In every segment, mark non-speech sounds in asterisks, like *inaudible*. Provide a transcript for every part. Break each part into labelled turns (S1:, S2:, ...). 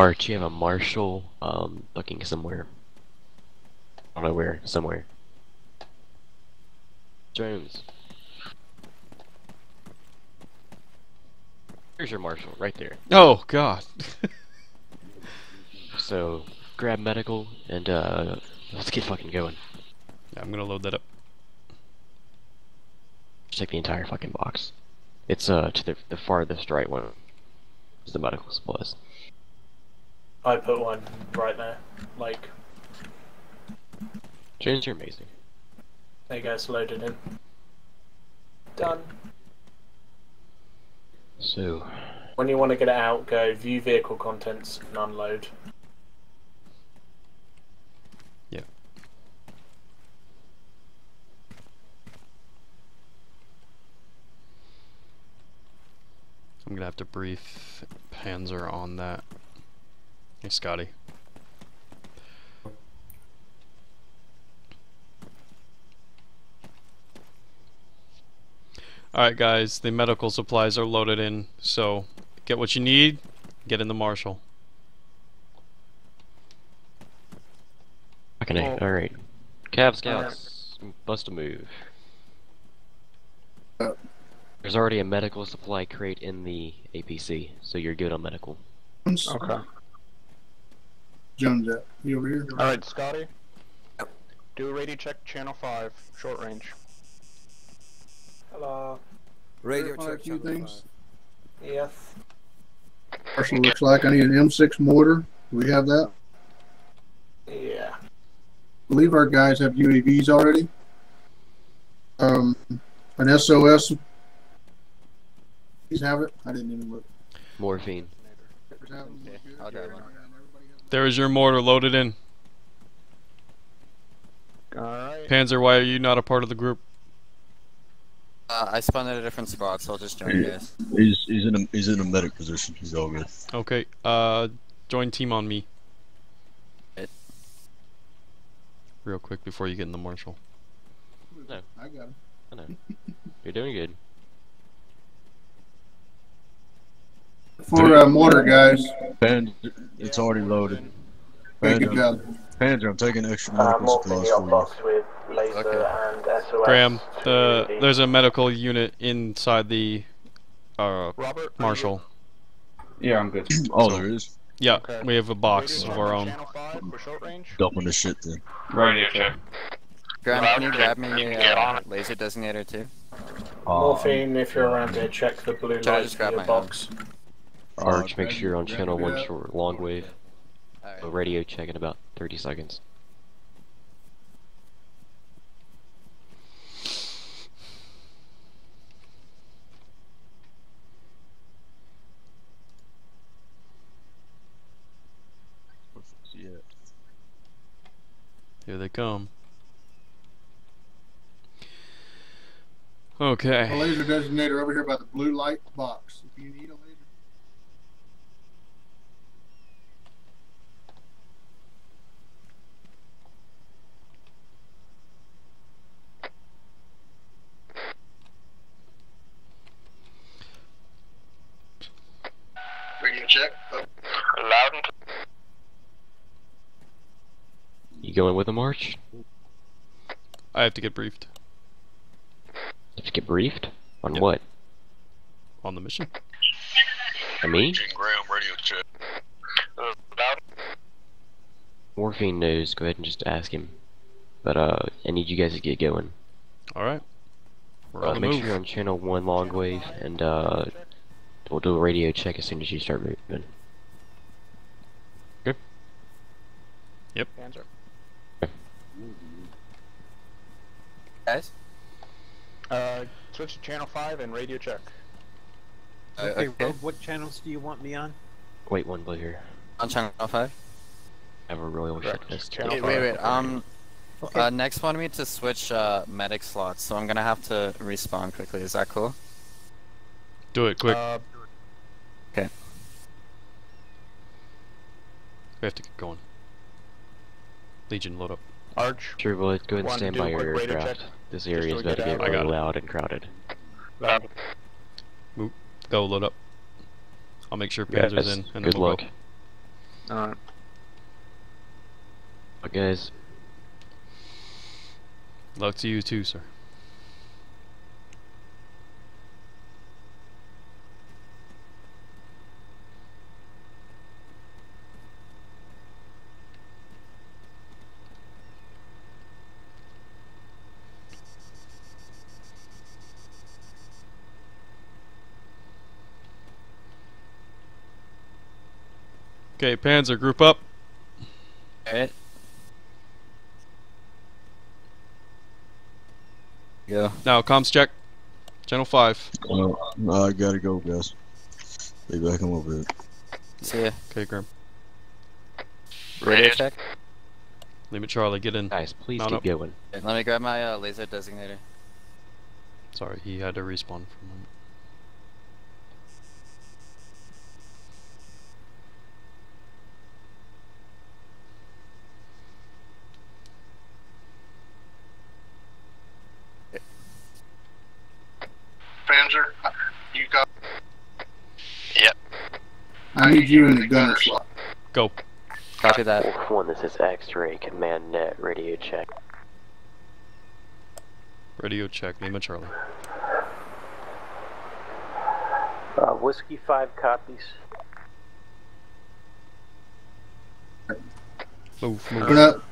S1: Arch, you have a Marshall um, looking somewhere. I don't know where, somewhere. Jones. Here's your Marshall, right there.
S2: Oh god. *laughs*
S1: So, grab medical and uh, let's get fucking going.
S2: Yeah, I'm gonna load that up.
S1: Just take the entire fucking box. It's uh to the the farthest right one. Is the medical supplies.
S3: I put one right there. Like,
S1: Jones, you're amazing.
S3: there you go, it's loaded in. Done.
S1: So,
S3: When you want to get it out, go view vehicle contents and unload.
S2: Yeah. I'm gonna have to brief Panzer on that. Hey Scotty. Alright guys, the medical supplies are loaded in, so get what you need, get in the Marshall.
S1: fucking A.
S3: Oh.
S1: Alright. Cav Scouts, bust a move.
S4: Uh.
S1: There's already a medical supply crate in the APC, so you're good on medical.
S5: Okay.
S4: Jones at. You over here?
S5: All right, Scotty. Do a radio check, channel five, short range.
S3: Hello.
S6: Radio
S4: Clarify a
S6: check.
S4: few
S6: channel
S4: things.
S3: Yes.
S4: Marshall looks like I need an M6 mortar. Do We have that.
S3: Yeah.
S4: I believe our guys have UAVs already. Um, an SOS. Please have it. I didn't even look.
S1: Morphine.
S4: Have them.
S6: Okay, I'll grab one.
S2: There is your mortar loaded in.
S5: All right.
S2: Panzer, why are you not a part of the group?
S6: Uh, I spawned at a different spot, so I'll just join you guys.
S7: He's he's in a he's in a medic position. He's all good.
S2: Okay, uh, join team on me.
S6: It-
S2: Real quick before you get in the Marshall.
S1: No.
S4: I got him.
S1: I know. You're doing good.
S4: For uh, mortar guys.
S7: Pan, it's already loaded.
S4: Hey, good
S7: Panzer,
S4: job.
S7: I'm taking extra
S3: Uh,
S7: medical
S3: morphine
S7: supplies for you.
S3: with laser
S6: Okay.
S3: and SOS.
S2: Graham, the there's a medical unit inside the uh
S5: Robert.
S2: Marshall.
S8: Yeah, I'm good. *clears throat*
S7: Oh, there is.
S2: Yeah,
S5: Okay.
S2: we have a box
S5: Radio
S2: of our
S5: on
S2: own.
S5: Channel five for short range.
S7: Dumping this shit then.
S8: Radio check.
S6: Graham, can you grab me a uh, laser designator too?
S3: Morphine, if you're around here, check the blue
S6: Shall
S3: light
S6: just
S3: in
S6: grab
S3: your
S6: my
S3: box.
S1: Arch, make sure you're on channel one
S4: it.
S1: short long wave.
S6: Alright.
S1: A radio check in about 30 seconds.
S7: Yeah.
S2: Here they come. Okay.
S4: A
S2: Okay.
S4: laser designator over here by the blue light box. If you need a laser. Radio check.
S5: Loud and
S1: You going with a march?
S2: I have to get briefed
S1: Just get briefed? On
S2: Yep.
S1: what?
S2: on the mission.
S1: On me?
S7: Graham, radio check.
S5: loud.
S1: Morphine knows, go ahead and just ask him. But uh, I need you guys to get going.
S2: All right. We're
S1: Uh, make
S2: move.
S1: sure you're on channel one long wave, and uh, we'll do a radio check as soon as you start moving.
S5: Panzer.
S6: Guys?
S5: Uh, switch to channel five and radio check.
S6: Uh,
S9: Okay,
S6: okay.
S9: Rob, what channels do you want me on?
S1: Wait, one blue here.
S6: On channel five.
S1: I have a royal
S5: Correct.
S1: checklist.
S5: Channel
S6: Wait,
S5: five.
S6: wait, wait. Um,
S9: Okay.
S6: uh, next one we need to switch uh medic slots, so I'm gonna have to respawn quickly. Is that cool?
S2: Do it quick.
S5: Uh,
S2: we have to keep going. Legion, load up.
S5: Arch.
S1: Sure, well, go ahead and stand by your aircraft. This area is
S5: we
S1: about to
S5: get
S1: get
S5: out.
S2: I
S1: really
S2: got
S1: loud and crowded.
S5: Loud.
S2: Go, load up. I'll make sure
S1: Yeah,
S2: Panzer's
S1: guys,
S2: in, and then
S1: good
S2: we'll
S1: luck.
S2: go.
S10: Alright.
S1: But guys,
S2: Luck to you too, sir. Okay, Panzer, group up.
S6: Alright. Go.
S2: Now, comms check. Channel 5.
S7: Uh, no, I gotta go, guys. Be back in a little bit.
S6: See ya.
S2: Okay, Grim.
S6: Radio check.
S2: Lima Charlie, get in.
S1: guys, please
S2: Mount
S1: keep
S2: up.
S1: going.
S6: Let me grab my uh, laser designator.
S2: Sorry, he had to respawn for a moment.
S4: I need you in the gunner slot.
S2: Go.
S6: Copy that.
S1: Wolf 1, this is X-Ray, command net, radio check.
S2: Radio check. Lima Charlie.
S11: Uh, whiskey five copies.
S2: Move,
S4: Open
S2: move.
S4: up.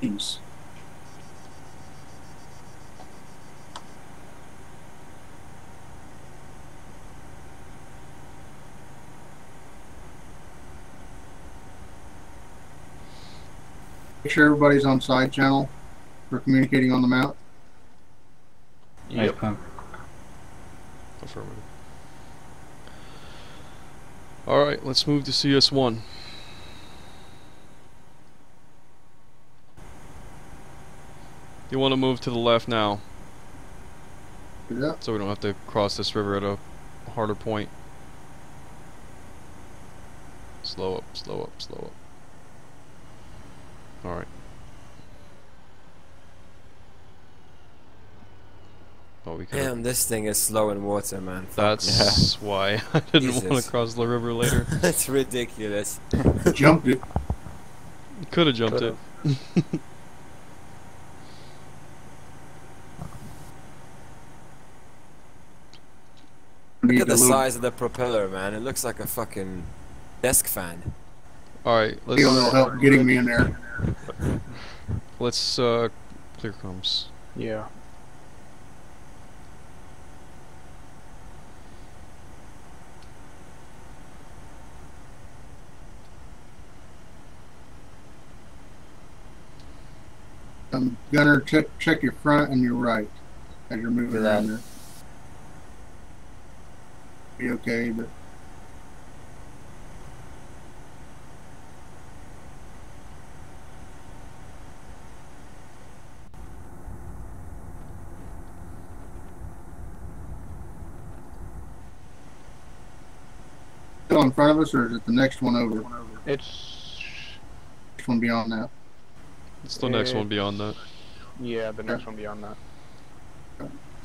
S4: Peace. Make sure everybody's on side channel for communicating on the mount.
S12: Yep. Yep.
S2: Affirmative. Alright, let's move to CS1. You want to move to the left now,
S4: Do that.
S2: so we don't have to cross this river at a harder point. Slow up, slow up, slow up. Alright. Oh, we
S13: Damn, this thing is slow in water, man. Fuck.
S2: That's why *laughs* I didn't want to cross the river later. *laughs*
S13: That's ridiculous.
S4: Jumped it.
S2: Could have jumped it. *laughs*
S13: Look at the size of the propeller, man. It looks like a fucking desk fan.
S2: Alright,
S4: Need a little help getting me in there.
S2: Let's uh clear comms.
S10: Yeah.
S4: Um, gunner, check check your front and your right as you're moving around there. Be okay, but still of us, or is it the next one over?
S10: It's.
S4: Next one beyond that.
S2: It's the next one beyond that.
S10: Yeah, the next one beyond that.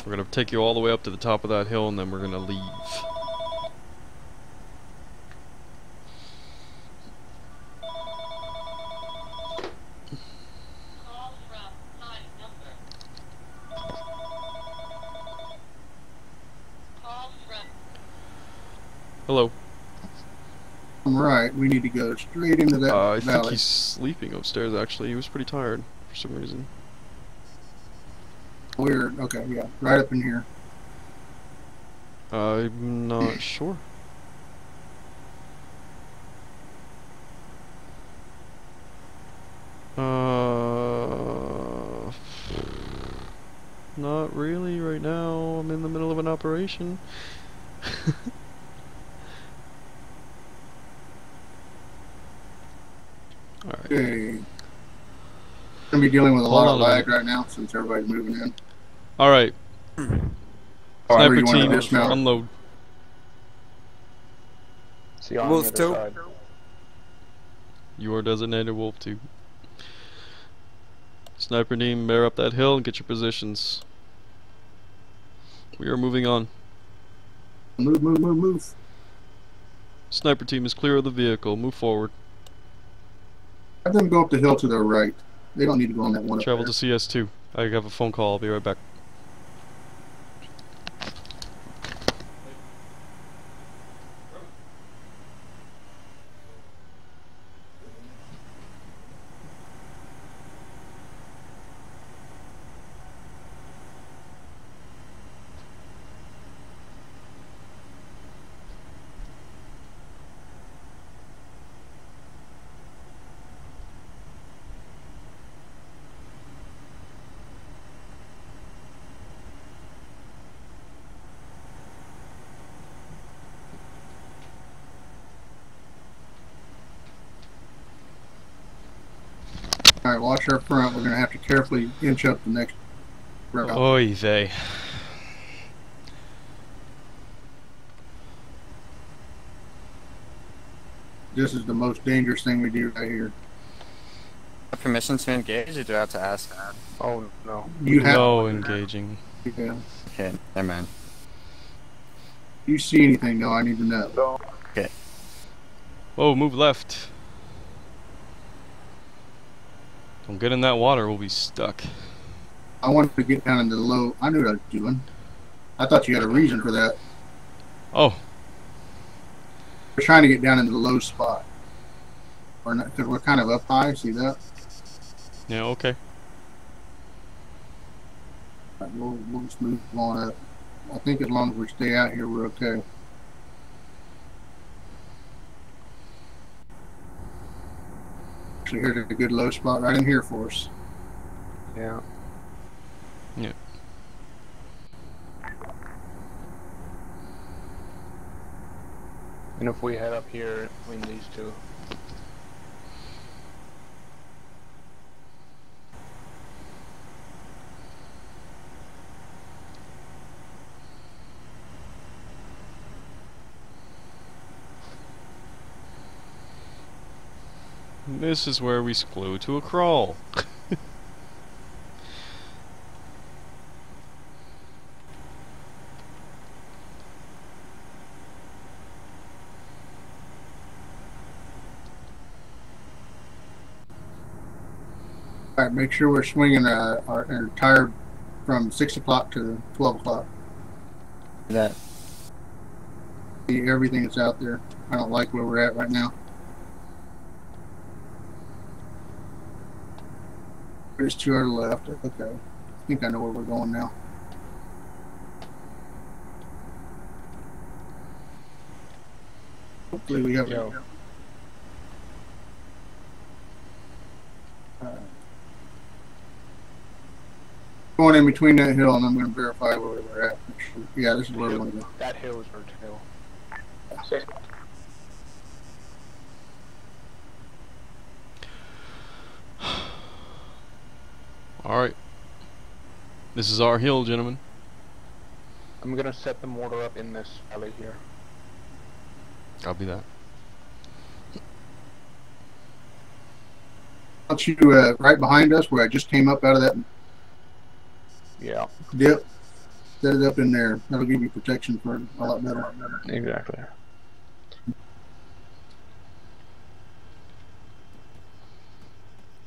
S2: We're gonna take you all the way up to the top of that hill and then we're gonna leave. Hello.
S4: I'm right. We need to go straight into that
S2: Uh, I think he's sleeping upstairs actually. He was pretty tired for some reason.
S4: Weird. Okay, yeah, right up in here.
S2: I'm not *laughs* sure. Uh, *sighs* not really right now. I'm in the middle of an operation. *laughs* Alright.
S4: Okay. Gonna be dealing with a
S2: Hold
S4: lot of lag right now since everybody's moving in.
S2: Alright.
S4: However
S2: Sniper
S4: you
S2: team,
S4: dismount.
S2: unload.
S10: See on
S13: Wolf
S10: the other
S13: two.
S10: side.
S2: You are designated Wolf 2. Sniper team, bear up that hill and get your positions. We are moving on.
S4: Move, move, move, move.
S2: Sniper team is clear of the vehicle. Move forward.
S4: Have them go up the hill to their right. They don't need to go on that one.
S2: Travel to CS2. I have a phone call. I'll be right back.
S4: All right, watch our front. We're gonna have to carefully inch up the next route.
S2: Oy vey.
S4: This is the most dangerous thing we do right here.
S6: Permission to engage, or do I have to ask? that?
S10: Oh no.
S4: You have.
S2: No engaging.
S4: Yeah.
S6: Okay, never mind.
S4: You see anything? though? I need to know. Okay.
S2: Whoa, move left. Don't get in that water. We'll be stuck.
S4: I wanted to get down into the low. I knew what I was doing. I thought you had a reason for that.
S2: Oh,
S4: We're trying to get down into the low spot. Or not, because we're kind of up high. See that?
S2: yeah, okay.
S4: Right, we'll, we'll just move on up. I think as long as we stay out here, we're okay. Actually, here's a good low spot right in here for us.
S10: Yeah.
S2: Yeah.
S10: And if we head up here between these two.
S2: This is where we glue to a crawl.
S4: All right, make sure we're swinging uh, our, our tire from six o'clock to twelve o'clock.
S6: That
S4: See everything that's out there. I don't like where we're at right now. There's to our left. Okay, I think I know where we're going now. Hopefully we have.
S10: Yo.
S4: Uh, Going in between that hill, and I'm going to verify where we're at. Yeah, this is where we want to go.
S10: That hill is our tail.
S2: Alright. This is our hill, gentlemen.
S10: I'm gonna set the mortar up in this alley here.
S2: Copy that.
S4: Want you uh, right behind us, where I just came up out of that
S10: Yeah,
S4: dip. Set it up in there. That'll give you protection for a lot better.
S10: exactly.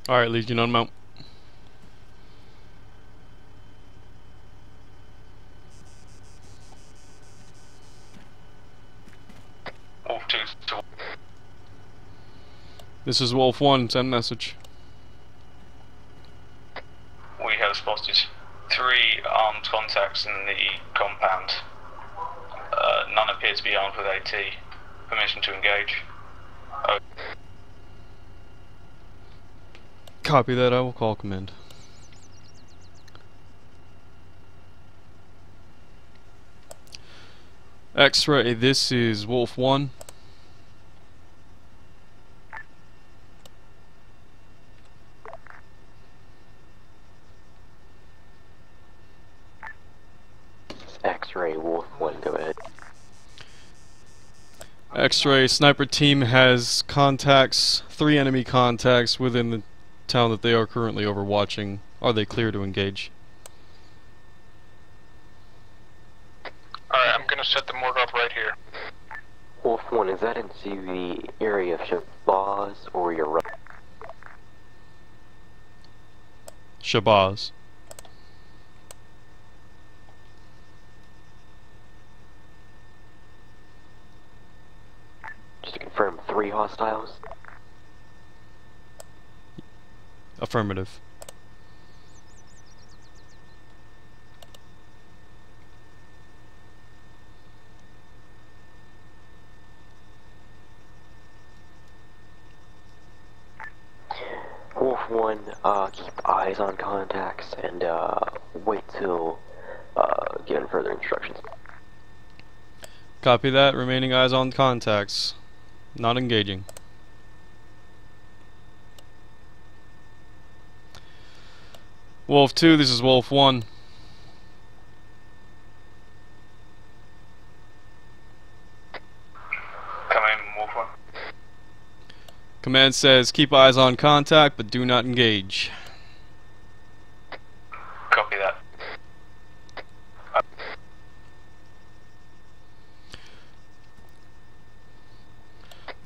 S2: Alright, Legion, unmount.
S12: Wolf 2 to
S2: This is Wolf 1, send message.
S12: We have spotted three armed contacts in the compound. Uh, none appear to be armed with AT. Permission to engage.
S2: Copy that, I will call command. X-ray, this is Wolf 1.
S1: X-ray Wolf One, go ahead.
S2: X-ray sniper team has contacts, three enemy contacts within the town that they are currently overwatching. Are they clear to engage?
S10: Alright, I'm gonna set the mortar up right here.
S1: Wolf 1, is that in the area of Shabazz or your right?
S2: Shabazz.
S1: Just to confirm, three hostiles?
S2: Affirmative.
S1: Wolf 1, uh, keep eyes on contacts and, uh, wait till, uh, given further instructions.
S2: Copy that. Remaining eyes on contacts. Not engaging. Wolf 2, this is Wolf 1.
S12: Come in, Wolf 1.
S2: Command says keep eyes on contact, but do not engage.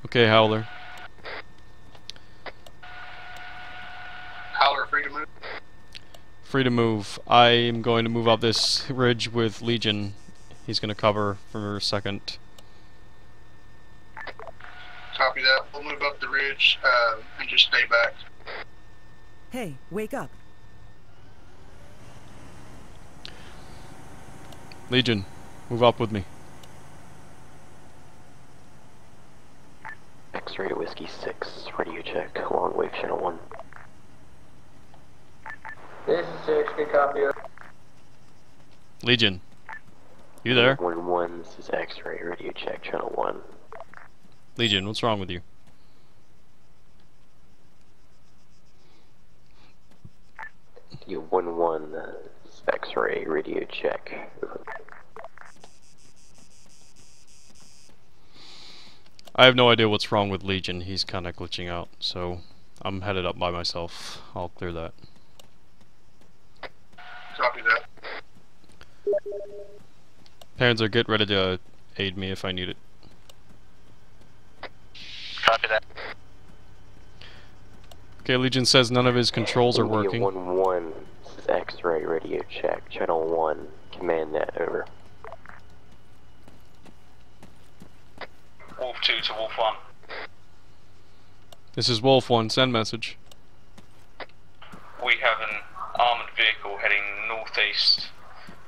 S2: Okay, Howler.
S4: Howler free to move.
S2: Free to move. I am going to move up this ridge with Legion. He's going to cover for a second.
S4: Copy that. We'll move up the ridge uh, and just stay back.
S14: Hey, wake up.
S2: Legion, move up with me.
S1: X-ray whiskey 6, radio check, long wave channel 1.
S15: This is six. Good copy.
S2: Legion, you there?
S1: 1 1, this is X-ray radio check, channel 1.
S2: Legion, what's wrong with you?
S1: You 1 1, uh, this is X-ray radio check.
S2: I have no idea what's wrong with Legion. He's kind of glitching out, so I'm headed up by myself. I'll clear that.
S4: Copy that.
S2: Panzer, get ready to aid me if I need it.
S12: Copy that.
S2: Okay, Legion says none of his controls are working.
S1: 1 1, this is X-ray radio check, channel 1. Command that, over.
S12: Wolf 2 to Wolf 1.
S2: This is Wolf 1, send message.
S12: We have an armoured vehicle heading northeast.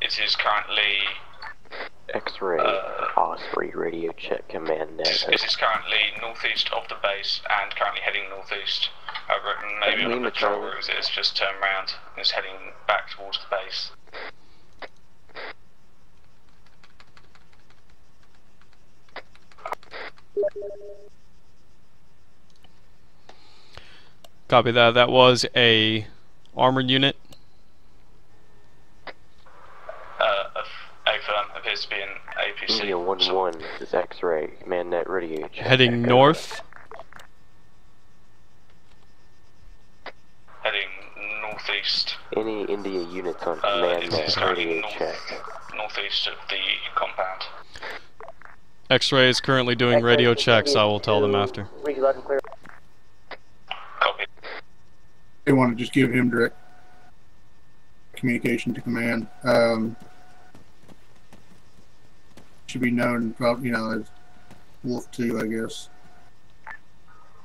S12: It is currently
S1: X-ray,
S12: Uh,
S1: Osprey radio check, command net.
S12: it is currently northeast of the base and currently heading northeast. However, maybe on a
S1: Lima
S12: patrol route it's just turned around and is heading back towards the base.
S2: Copy that. That was a armored unit.
S12: Uh, a, a firm appears to be an APC.
S1: India 1 1, this is X-ray, command net radio.
S2: Heading
S1: over.
S2: north.
S12: Heading northeast.
S1: Any India units on
S12: Uh,
S1: command
S12: it
S1: net
S12: is
S1: radio
S12: north,
S1: check.
S12: northeast of the compound.
S2: X-ray is currently doing radio checks. I will tell them after.
S11: Read loud and clear.
S12: Copy.
S4: They want to just give him direct communication to command. Um, should be known, probably, you know, as Wolf 2, I guess.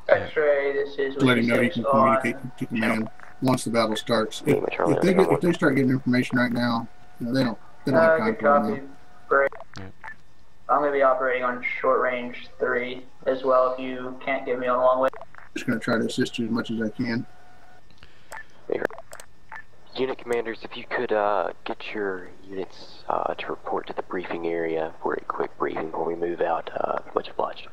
S15: X-ray. This is
S4: To let him know he
S15: six
S4: can
S15: on-
S4: communicate to command once the battle starts. If, if they get, if they start getting information right now, you know, they don't they don't
S15: Uh,
S4: have time
S15: good
S4: for it
S15: copy.
S4: now.
S15: Great.
S2: Yeah.
S15: I'm gonna be operating on short range three as well. If you can't get me on the long way.
S4: Just going to try to assist you as much as I can.
S1: Unit commanders, if you could uh, get your units uh, to report to the briefing area for a quick briefing before we move out, uh, much obliged.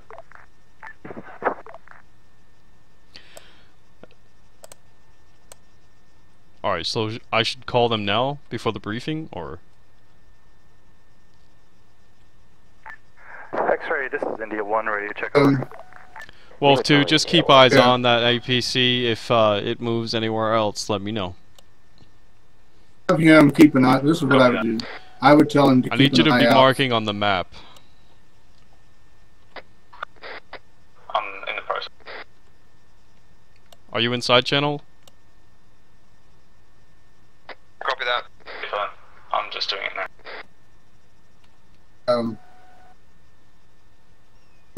S2: Alright, so I should call them now before the briefing, or?
S16: X-ray, this is India 1, ready to check
S4: um.
S2: Wolf 2, just keep eyes on that APC. If uh, it moves anywhere else, let me know.
S4: Have him keep an eye. This is what I would do. I would tell him to
S2: I need you to be
S4: out.
S2: marking on the map. I'm in the process. Are you inside channel?
S12: Copy that. I'm just doing it now.
S4: Um,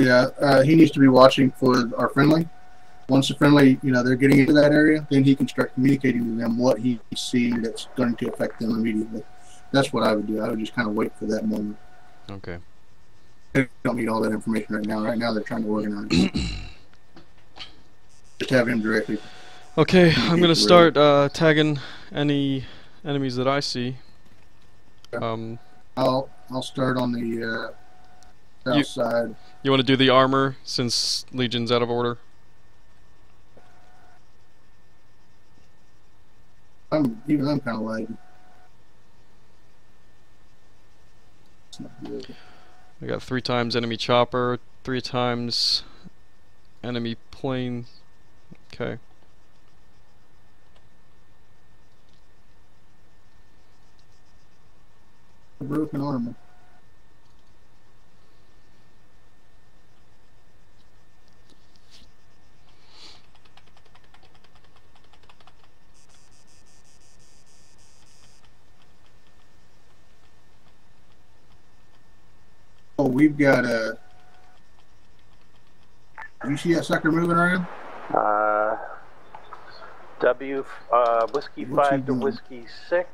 S4: yeah, uh, he needs to be watching for our friendly. Once the friendly, you know, they're getting into that area, then he can start communicating to them what he's seeing that's going to affect them immediately. That's what I would do. I would just kind of wait for that moment.
S2: Okay.
S4: They don't need all that information right now. Right now, they're trying to organize. *clears throat* just have him directly.
S2: Okay, I'm gonna start uh, tagging any enemies that I see. Um,
S4: I'll I'll start on the uh, south
S2: You-
S4: side.
S2: You want to do the armor since Legion's out of order?
S4: I'm even I'm kind of lagging. It's.
S2: I got three times enemy chopper, three times enemy plane. Okay.
S4: Broken armor. Oh, we've got a. You see that sucker moving around?
S11: Uh, W, uh, Whiskey
S4: What's
S11: 5 to
S4: doing?
S11: Whiskey 6.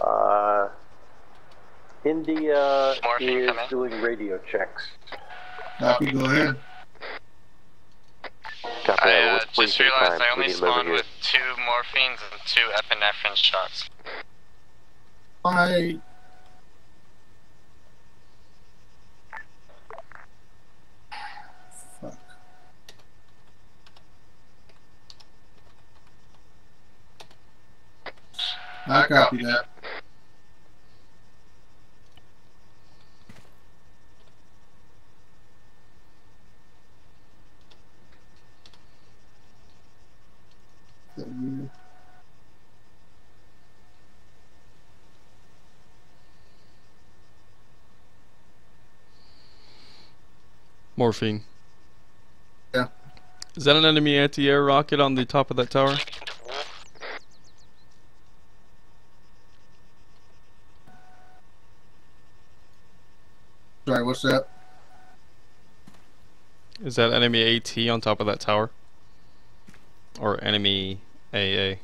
S11: Uh, India
S12: Morphine
S11: is
S12: coming.
S11: doing radio checks.
S4: Copy, go ahead.
S1: Copy
S6: I uh, just realized
S1: time?
S6: I only
S1: need to move
S6: spawned with two morphines and two epinephrine shots.
S4: I. I copy that.
S2: Morphine.
S4: Yeah.
S2: Is that an enemy anti-air rocket on the top of that tower?
S4: Sorry, what's that?
S2: Is that enemy AT on top of that tower? Or enemy AA?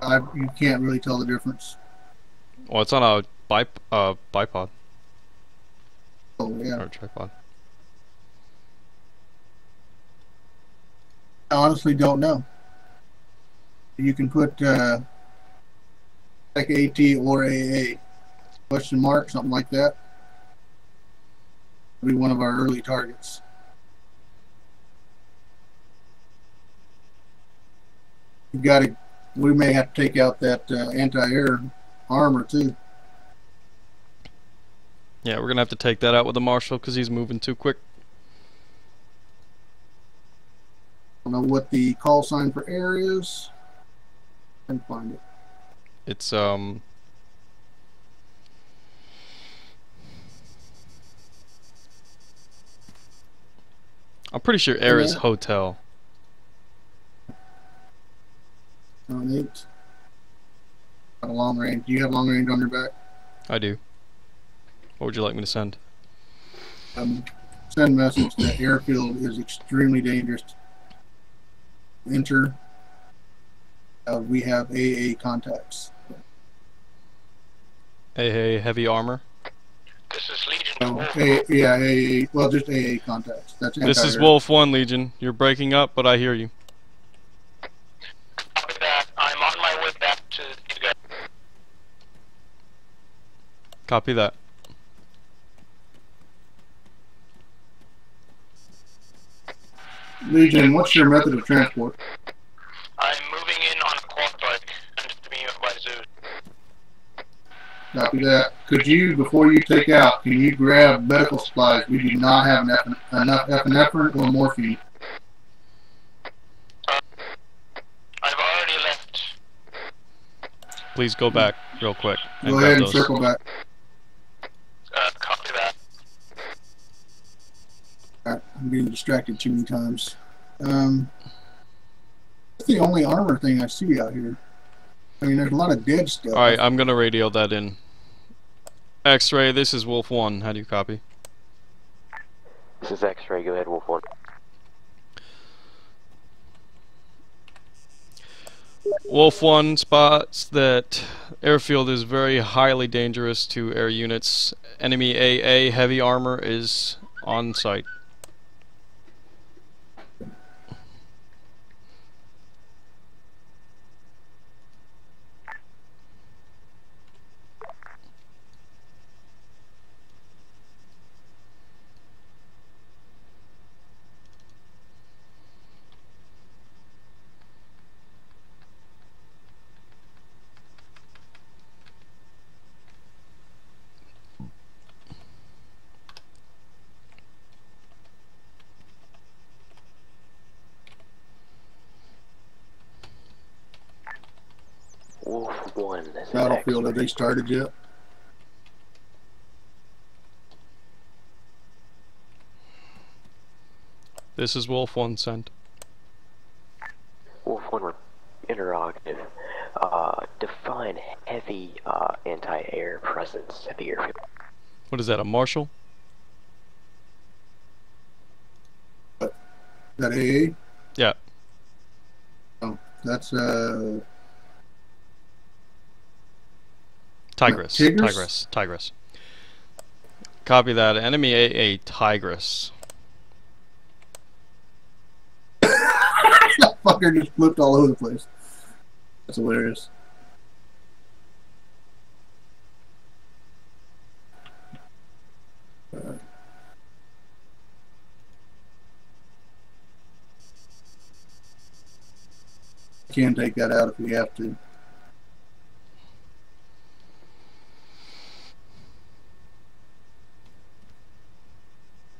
S4: I you can't really tell the difference.
S2: Well, it's on a bip uh, bipod
S4: Oh yeah.
S2: or tripod.
S4: I honestly don't know. You can put uh, like AT or AA question mark something like that. Be one of our early targets. We've got to. We may have to take out that uh, anti-air armor too.
S2: Yeah, we're gonna have to take that out with the Marshall because he's moving too quick.
S4: I don't know what the call sign for air is. Can find it.
S2: It's um. I'm pretty sure air is
S4: Yeah.
S2: hotel.
S4: On eight. Got a long range. Do you have long range on your back?
S2: I do. What would you like me to send?
S4: um, send message that airfield is extremely dangerous. Enter. Uh, we have AA contacts.
S2: Hey, heavy armor.
S12: This is Legion
S4: So,
S12: Wolf.
S4: A, yeah, AA. Well, just AA contacts. That's
S2: This is. Wolf One Legion. You're breaking up, but I hear you.
S12: Copy that. I'm on my way back to you guys.
S2: Copy that.
S4: Legion. What's your method of transport?
S12: I'm moving in on a quad bike and just being up by Zeus.
S4: Copy that. Could you, before you take out, can you grab medical supplies? We do not have enough, enough epinephrine or morphine.
S12: I've already left.
S2: Please go back real quick. and
S4: Go ahead and
S2: those.
S4: circle back.
S12: Uh, copy that.
S4: Alright, I'm getting distracted too many times. Um, that's the only armor thing I see out here. I mean, there's a lot of dead stuff.
S2: Alright, I'm gonna radio that in. X-ray, this is Wolf 1. How do you copy?
S1: This is X-ray. Go ahead, Wolf One.
S2: Wolf 1 spots that airfield is very highly dangerous to air units. Enemy AA heavy armor is on site.
S1: Wolf One. This is
S4: Battlefield, have they started yet?
S2: This is Wolf 1 sent.
S1: Wolf One. We're interrogative. Uh, define heavy uh, anti-air presence at the airfield.
S2: What is that, a Marshall?
S4: That AA?
S2: Yeah.
S4: Oh, that's uh.
S2: Tigress.
S4: Tigris?
S2: Tigress. Tigris. Copy that. Enemy AA Tigris. *laughs*
S4: that fucker just flipped all over the place. That's hilarious. Uh, can take that out if we have to.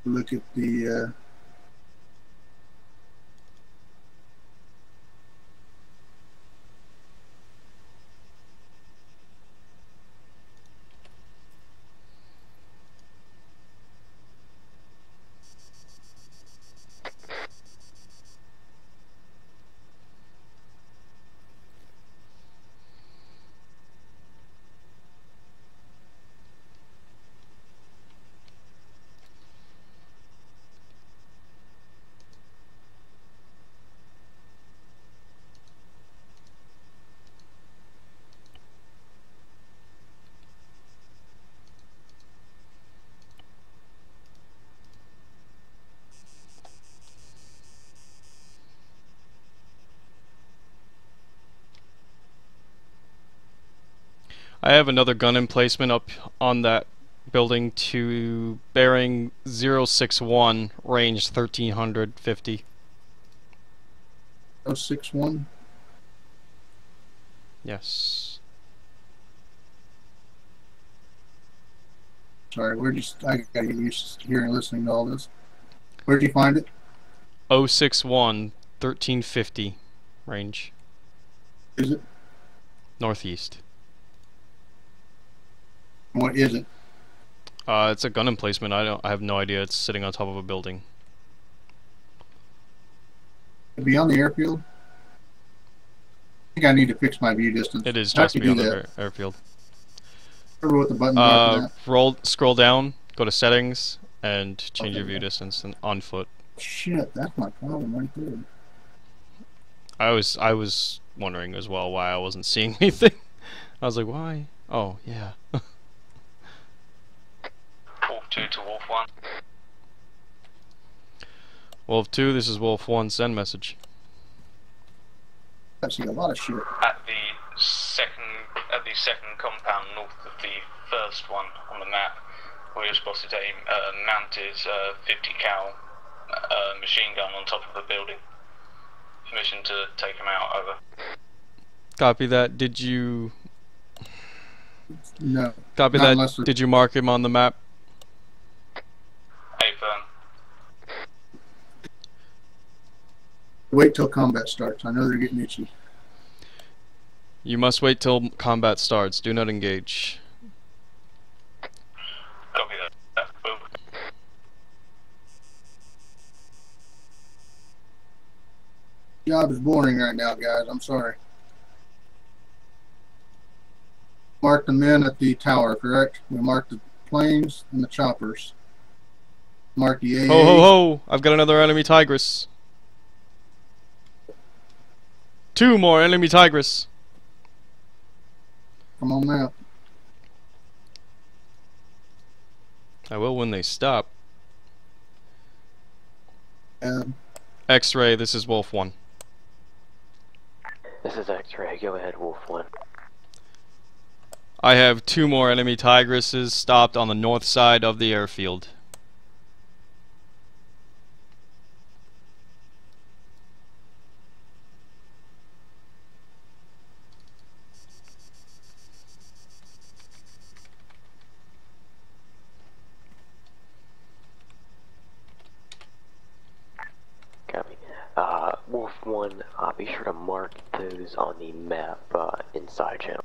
S4: Look at the uh,
S2: I have another gun emplacement up on that building to bearing 061, range 1350.
S4: oh six one.
S2: Yes.
S4: Sorry, we're just, I gotta get used to hearing, and listening to all this. Where'd you find it?
S2: 061, 1350, range.
S4: Is it?
S2: Northeast.
S4: What is it?
S2: Uh, it's a gun emplacement. I don't. I have no idea. It's sitting on top of a building.
S4: It be on the airfield? I think I need to fix my view distance.
S2: It is just beyond the air- airfield.
S4: Remember what the for
S2: Uh, roll, scroll down, go to settings, and change your view distance and on foot.
S4: Shit, that's my problem right there.
S2: I was I was wondering as well why I wasn't seeing *laughs* anything. I was like, why? Oh yeah. *laughs*
S12: Wolf 2 to Wolf 1.
S2: Wolf two. This is Wolf one. Send message.
S4: I see a lot of shit.
S12: At the second at the second compound north of the first one on the map, we have spotted a uh, mounted uh, 50 cal uh, machine gun on top of the building. Permission to take him out. Over.
S2: Copy that. Did you
S4: No.
S2: copy that? Did you mark him on the map?
S12: A.
S4: Wait till combat starts. I know they're getting itchy.
S2: You must wait till combat starts. Do not engage.
S12: Copy that.
S4: Job is boring right now, guys. I'm sorry. Mark the men at the tower, correct? We marked the planes and the choppers. Mark the AA.
S2: Ho ho ho! I've got another enemy Tigris. Two more enemy Tigris.
S4: Come on now.
S2: I will when they stop.
S4: Um,
S2: X-ray, this is Wolf 1.
S1: This is X-ray. Go ahead, Wolf One.
S2: I have two more enemy Tigrises stopped on the north side of the airfield.
S1: Copy. Uh, Wolf One. Uh, be sure to mark those on the map uh, inside channel.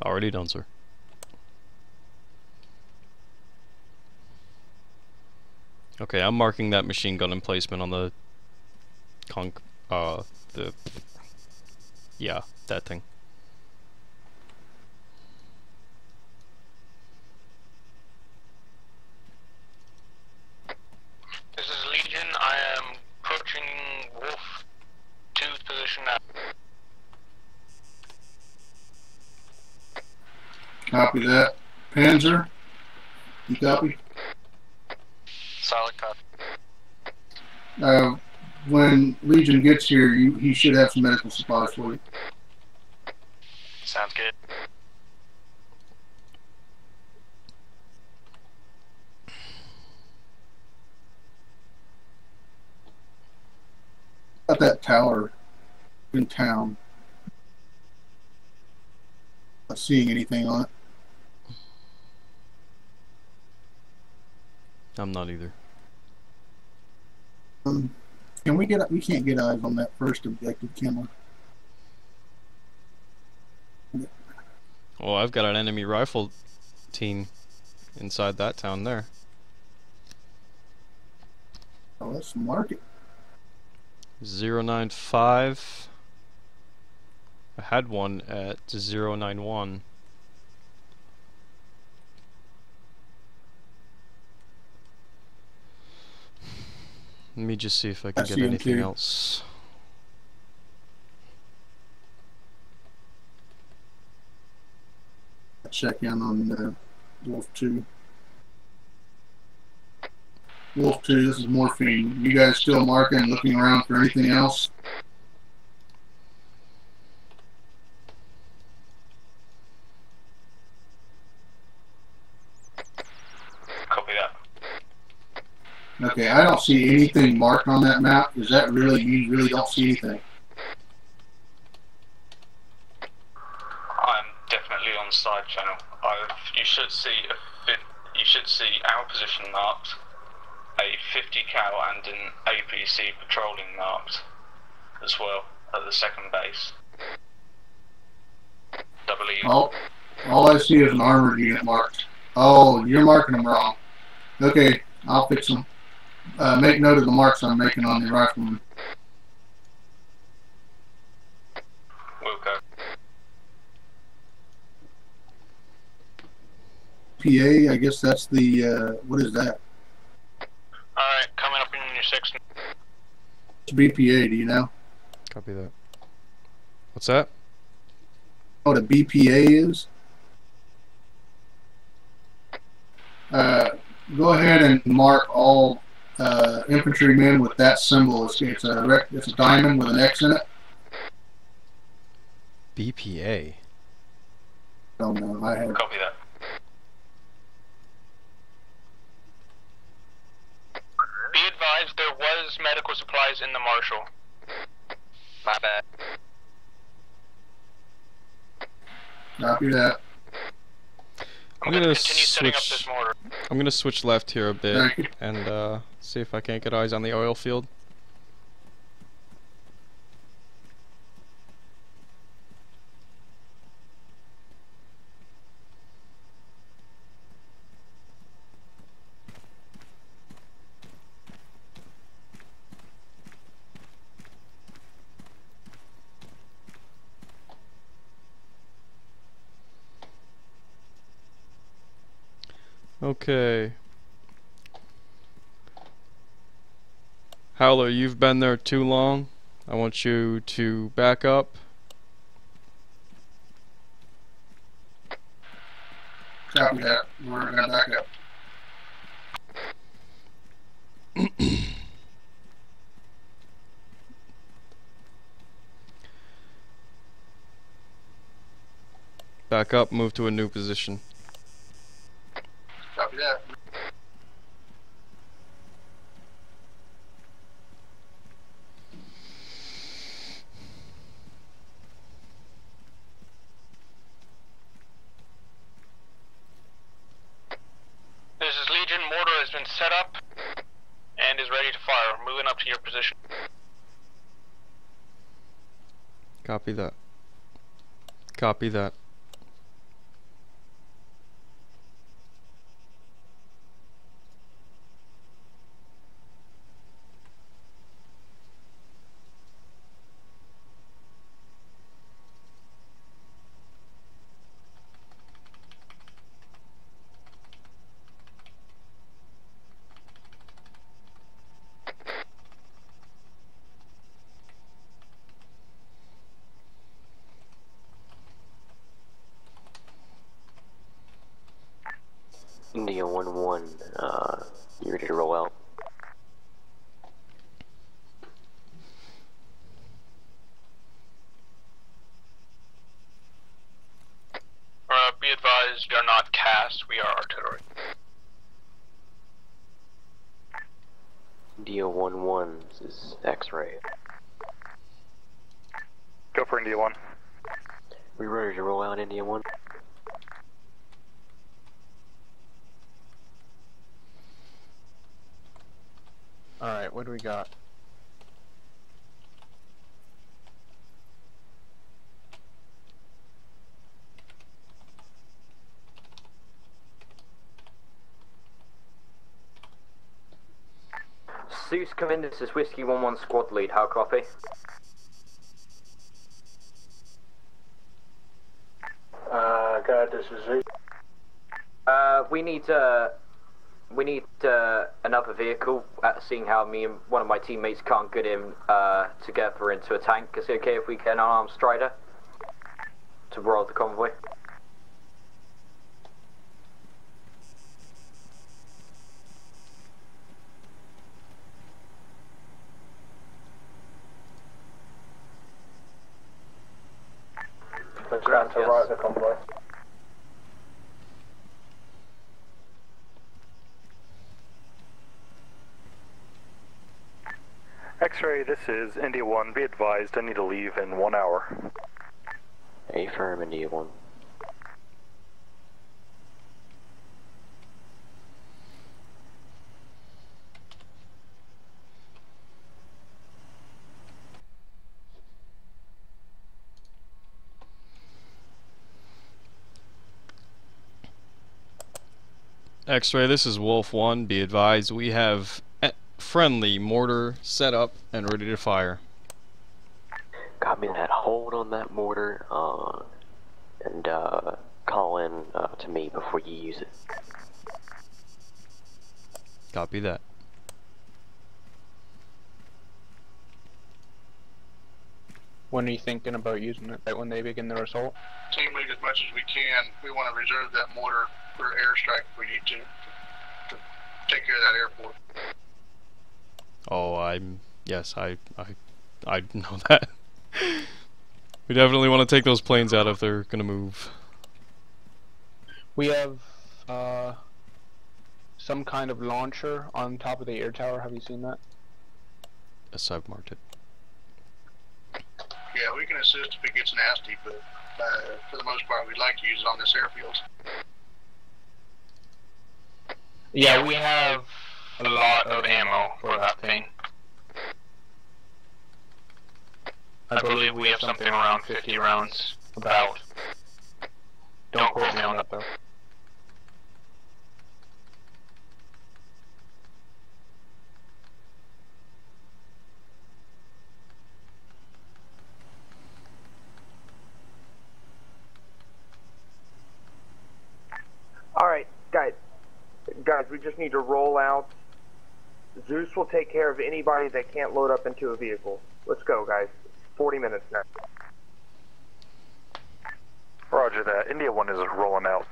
S2: Already done, sir. Okay, I'm marking that machine gun emplacement on the conk, uh the yeah, that thing.
S10: This is Legion. I am approaching Wolf 2's position now.
S4: Copy that. Panzer, you copy?
S10: Solid copy.
S4: Uh, when Legion gets here, you, he should have some medical supplies for you.
S10: Sounds good.
S4: Got that tower in town. Not seeing anything on it.
S2: I'm not either.
S4: Um, can we get? We can't get eyes on that first objective, can we?
S2: Oh, I've got an enemy rifle team inside that town there.
S4: Oh, let's mark it.
S2: Zero nine five. I had one at zero nine one. Let me just see if I can
S4: I
S2: get anything else.
S4: Check in on uh, Wolf Two. Wolf Two, this is morphine. You guys still marking, and looking around for anything else?
S12: Copy that.
S4: Okay, I don't see anything marked on that map. Is that really you? Really don't see anything?
S12: I'm definitely on side channel. I've, you should see a you should see our position marked, a 50 cal and an APC patrolling marked as well at the second base. Double E.
S4: All, all I see is an armored unit marked. Oh, you're marking them wrong. Okay, I'll fix them. Uh, make note of the marks I'm making on the rifleman.
S12: Wilco.
S4: PA, I guess that's the, uh, what is that?
S10: Alright, coming up in your six.
S4: It's BPA, do you know?
S2: Copy that. What's that?
S4: Know what a BPA is? Uh, go ahead and mark all uh, infantrymen with that symbol. It's, it's a rec- it's a diamond with an X in it.
S2: BPA.
S4: I don't know. I have.
S12: Copy that.
S10: Be advised, there was medical supplies in the Marshall. My bad.
S4: Copy that.
S2: I'm
S10: gonna
S2: gonna
S10: continue up
S2: switch.
S10: this mortar.
S2: I'm gonna switch left here a bit and uh, see if I can't get eyes on the oil field. Okay. Howler, you've been there too long. I want you to back up.
S4: Copy that. We're gonna back up.
S2: Back up, move to a new position.
S10: This is Legion. Mortar has been set up and is ready to fire. Moving up to your position.
S2: Copy that. Copy that.
S1: India 1 1, uh, you ready to roll out?
S10: Uh, be advised, we are not cast. We are artillery.
S1: India 1 1, is X ray.
S16: Go for India 1.
S1: We ready to roll out India 1?
S5: Alright, what do we got?
S17: Zeus, come in. This is Whiskey 1 1 squad lead. How copy?
S11: Uh, God, this is Zeus.
S17: Uh, we need, uh, we need, uh, another vehicle. Uh, seeing how me and one of my teammates can't get him, uh, together into a tank. Is it okay if we get an unarmed strider? To roll the convoy?
S11: Let's round to right the convoy.
S16: X-ray, this is India 1. Be advised, I need to leave in one hour.
S1: A firm, India 1.
S2: X-ray, this is Wolf 1. Be advised, we have a friendly mortar set up and ready to fire.
S1: Copy that. Hold on that mortar, uh, and, uh, call in, uh, to me before you use it.
S2: Copy that.
S5: When are you thinking about using it? Right when they begin their assault?
S4: Team lead as much as we can. We want to reserve that mortar for airstrike if we need to. To take care of that airport.
S2: Oh, I'm yes, I I I *laughs* know that. we definitely want to take those planes out if they're gonna move.
S5: We have uh, some kind of launcher on top of the air tower. Have you seen that?
S2: Yes, I've marked it.
S4: Yeah, we can assist if it gets nasty, but uh, for the most part, we'd like to use it on this airfield.
S10: Yeah, we have a lot of ammo for that thing. I believe we have something around 50 rounds. About. Don't quote me on that though.
S18: Alright, guys. guys, we just need to roll out. Zeus will take care of anybody that can't load up into a vehicle. Let's go, guys. 40 minutes now.
S16: Roger that. India 1 is rolling out.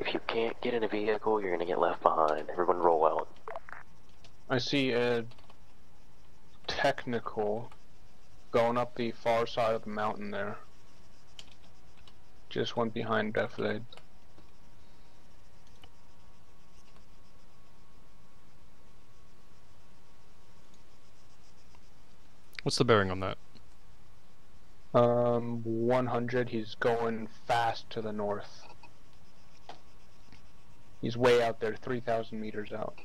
S1: If you can't get in a vehicle, you're gonna get left behind. Everyone roll out.
S5: I see a technical going up the far side of the mountain there. Just went behind defilade.
S2: What's the bearing on that?
S5: Um, 100. He's going fast to the north. He's way out there, 3,000 meters out.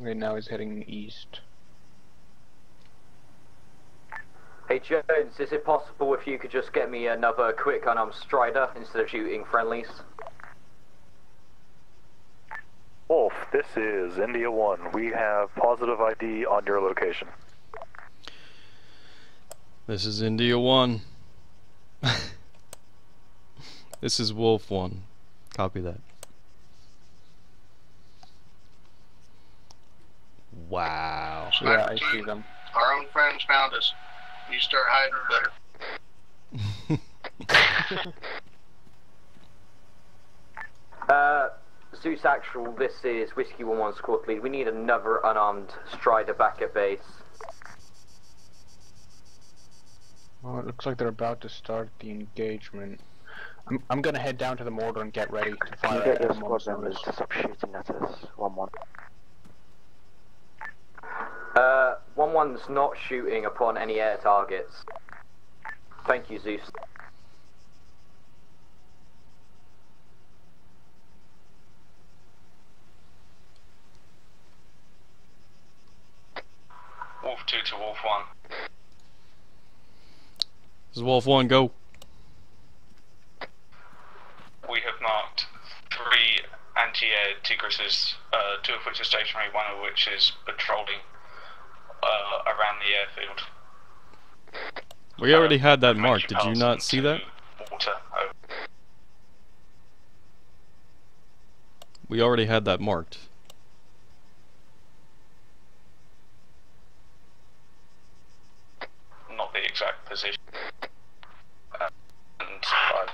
S5: Okay, now he's heading east.
S17: Hey Jones, is it possible if you could just get me another quick unarmed strider instead of shooting friendlies?
S16: Wolf, this is India 1. We have positive ID on your location.
S2: This is India 1. *laughs* this is Wolf 1. Copy that. Wow.
S5: Yeah, I see them.
S4: Our own friends found us. You start hiding better. *laughs*
S17: Uh, Zeus Actual, this is Whiskey 1-1 squad lead. We need another unarmed strider back at base.
S5: Well, it looks like they're about to start the engagement. I'm, I'm gonna head down to the mortar and get ready to
S1: Can
S5: fire
S1: you get
S5: at
S1: your squad members to stop shooting at us? One one.
S17: Uh, 1-1's not shooting upon any air targets. Thank you, Zeus.
S12: Wolf 2 to Wolf 1.
S2: This is Wolf 1, go.
S12: We have marked three anti-air Tigrises, uh, two of which are stationary, one of which is patrolling uh, around the airfield.
S2: We already had that marked. Did you not see that?
S12: Water.
S2: We already had that marked.
S12: Not the exact position. And, I,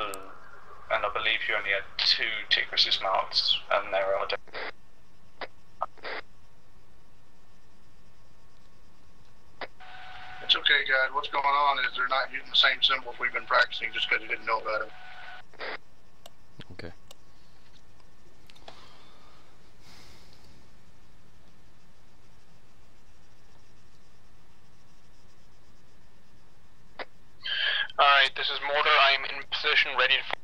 S12: and I believe you only had two Tigrises marks, and there are.
S4: It's okay, guys. What's going on is they're not using the same symbols we've been practicing just because they didn't know about it.
S2: Okay.
S10: Alright, this is Mortar. I'm in position, ready to.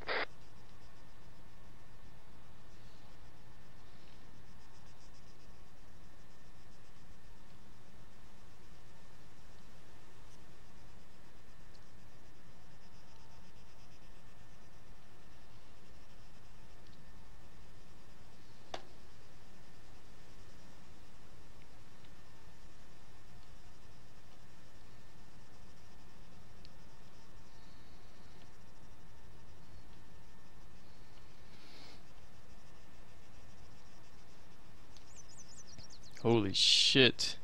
S2: Holy shit.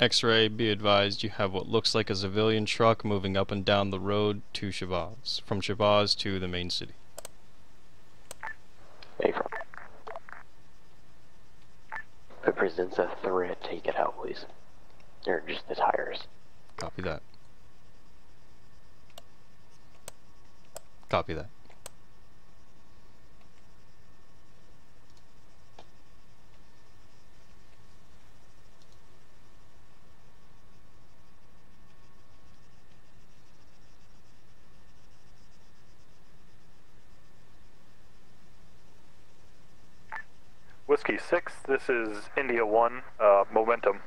S2: X-ray, be advised you have what looks like a civilian truck moving up and down the road to Shabazz, from Shabazz to the main city.
S1: April. If it presents a threat, take it out, please. Or just the tires.
S2: Copy that. Copy that.
S16: Whiskey 6, this is India 1, uh, Momentum.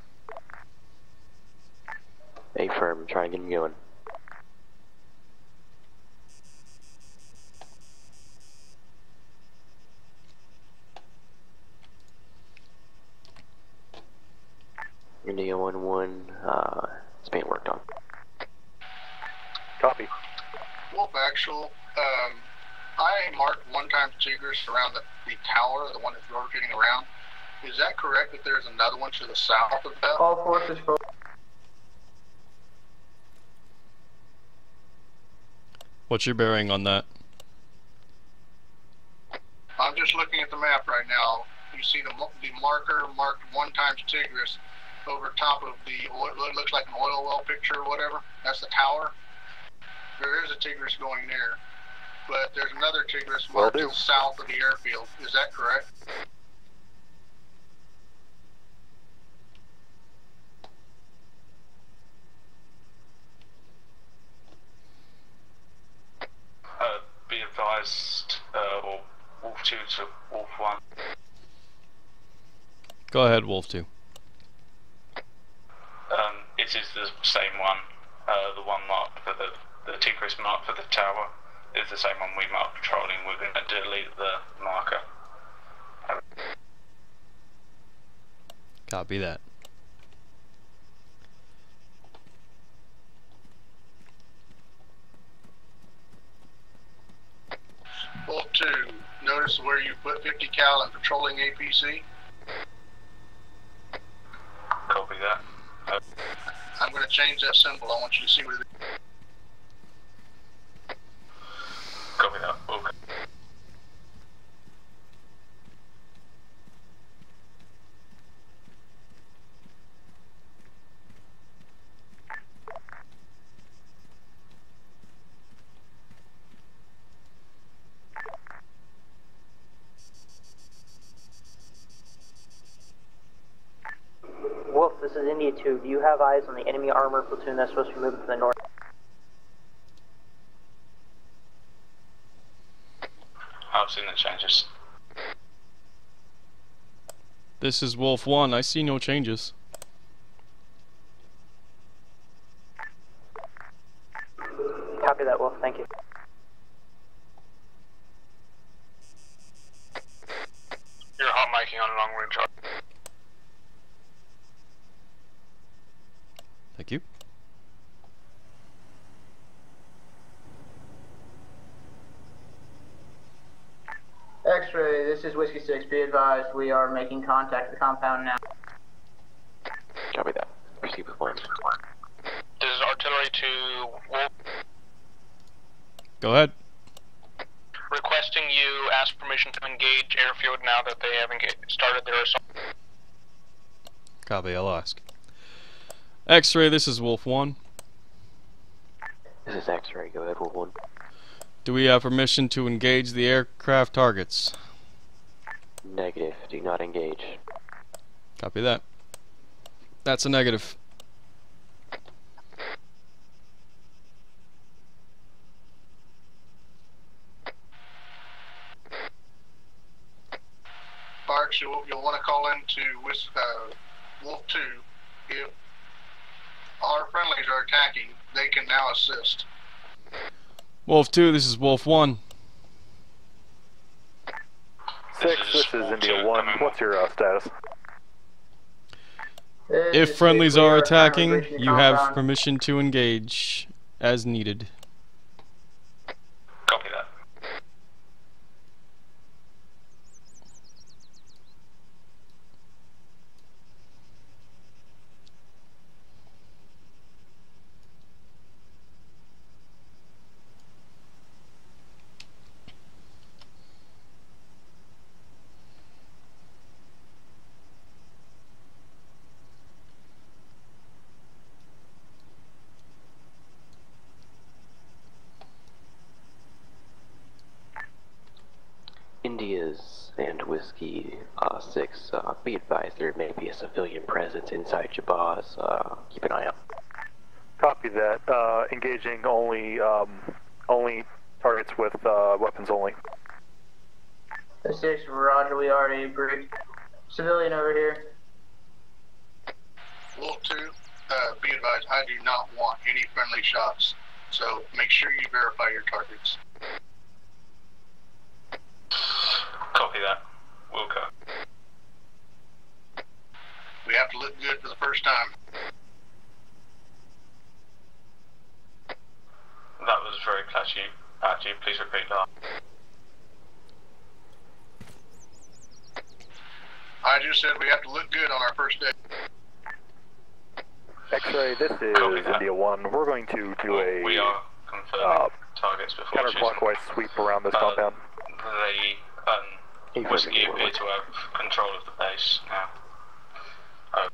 S1: A firm, try and get him going. India 1 1, uh, it's being worked on.
S16: Copy.
S4: Wolf Actual, um, I marked one time Tigris around the, the tower, the one that's rotating around. Is that correct that there's another one to the south of that?
S15: All forces for
S2: What's your bearing on that?
S4: I'm just looking at the map right now. You see the, the marker marked one times Tigris over top of the what what looks like an oil well picture or whatever. That's the tower. There is a Tigris going there, but there's another Tigris
S16: Will
S4: marked
S16: do.
S4: south of the airfield. Is that correct?
S12: Uh, be advised, uh, or Wolf 2 to Wolf 1.
S2: Go ahead, Wolf 2.
S12: Um, it is the same one. Uh, the one marked for the, the Tigris marked for the tower is the same one we marked patrolling. We're going to delete the marker.
S2: Copy that.
S4: Wolf two. Notice where you put 50 cal and patrolling APC.
S12: Copy that.
S4: I'm going to change that symbol. I want you to see what it is.
S19: Wolf, this is India 2. Do you have eyes on the enemy armor platoon that's supposed to be moving to the north?
S12: I've seen the changes.
S2: This is Wolf 1. I see no changes.
S19: Copy that, Wolf. Thank you.
S10: You're hot miking on long range.
S2: Thank you.
S15: X-ray. This is Whiskey Six. Be advised, we are making contact with the compound now.
S1: Copy that. Proceed with one.
S10: This is artillery to Wolf.
S2: Go ahead.
S10: Requesting you ask permission to engage airfield now that they have engaged, started their assault.
S2: Copy, I'll ask. X-ray, this is Wolf 1.
S1: This is X-ray. Go ahead, Wolf 1.
S2: Do we have permission to engage the aircraft targets?
S1: Negative. Do not engage.
S2: Copy that. That's a negative.
S4: Barks, you'll, you'll want to call into Whis- uh, Wolf 2. If our friendlies are attacking, they can now assist.
S2: Wolf 2, this is Wolf 1.
S16: Six, this is India 1. What's your uh, status?
S2: If friendlies are attacking, you have permission to engage as needed.
S12: Copy that.
S1: India's and Whiskey uh, 6, uh, be advised there may be a civilian presence inside Jabaz. Uh, keep an eye out.
S16: Copy that. Uh, engaging only um, only targets with uh, weapons only.
S15: Six, Roger. We already briefed. Civilian over here.
S4: Wolf 2, uh, be advised, I do not want any friendly shots. So make sure you verify your targets.
S12: Copy that. Wilco.
S4: We have to look good for the first time.
S12: That was very catchy. Actually, please repeat that.
S4: I just said we have to look good on our first day.
S16: X-ray, this is India 1. We're going to do a
S12: We are confirming
S16: uh,
S12: targets before
S16: counterclockwise sweep around this
S12: Uh,
S16: compound.
S12: The um, whiskey appear to have control of the base now. Uh,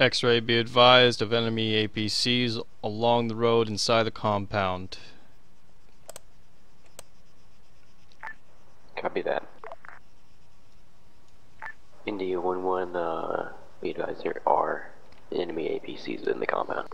S2: X-ray be advised of enemy APCs along the road inside the compound.
S1: Copy that. India 1 1, uh, be advised there are enemy APCs in the compound.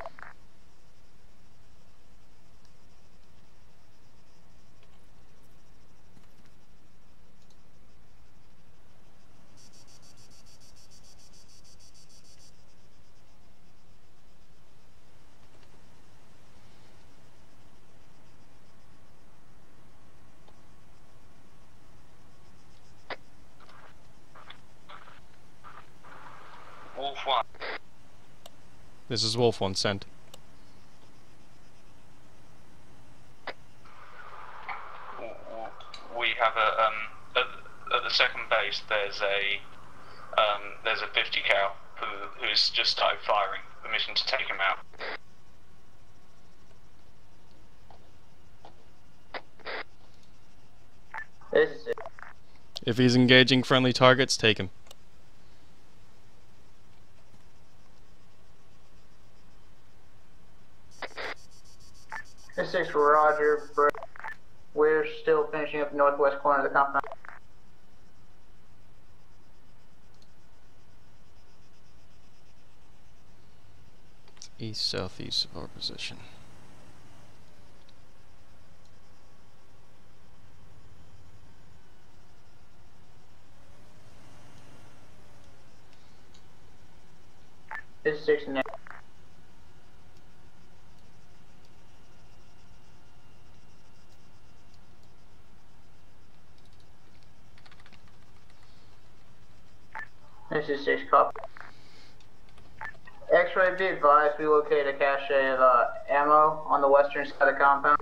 S12: Wolf 1.
S2: This is Wolf One sent.
S12: We have a um at, at the second base. There's a um there's a 50 cal who who's just started firing. Permission to take him out.
S15: This is it.
S2: If he's engaging friendly targets, take him.
S15: This is six Roger. Bro. We're finishing up the northwest corner of the compound.
S2: East southeast of our position.
S15: This is six and This is six cop. X-ray we located a cache of uh, ammo on the western side of the compound.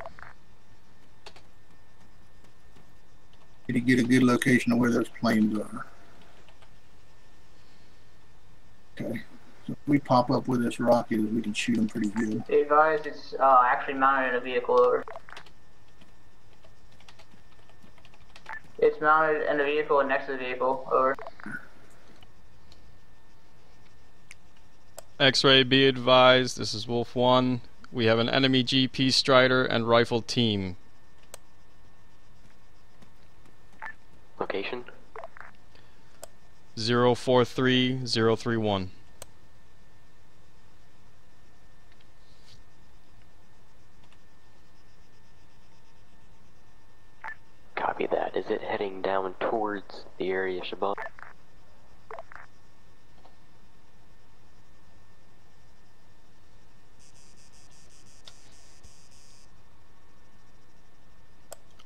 S4: Did you get a good location of where those planes are? Okay. So if we pop up where this rocket, is, we can shoot them pretty good.
S15: Be advised, it's uh, actually mounted in a vehicle over. It's mounted in a vehicle and next to the vehicle over.
S2: X-ray be advised, this is Wolf 1. We have an enemy GP Strider and rifle team.
S1: Location?
S2: 043031.
S1: Copy that. Is it heading down towards the area Shabbat?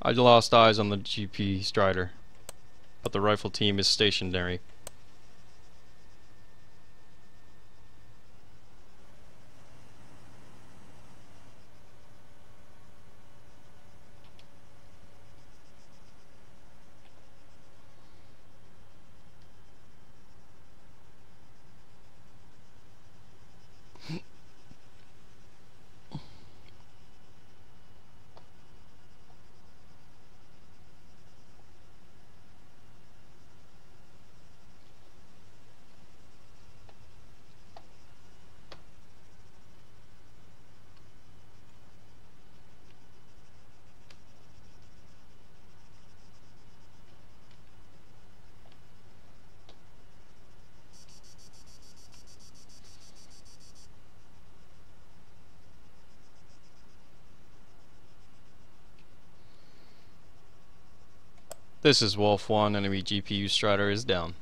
S2: I lost eyes on the GP Strider, but the rifle team is stationary. This is Wolf 1, enemy GPU Strider is down.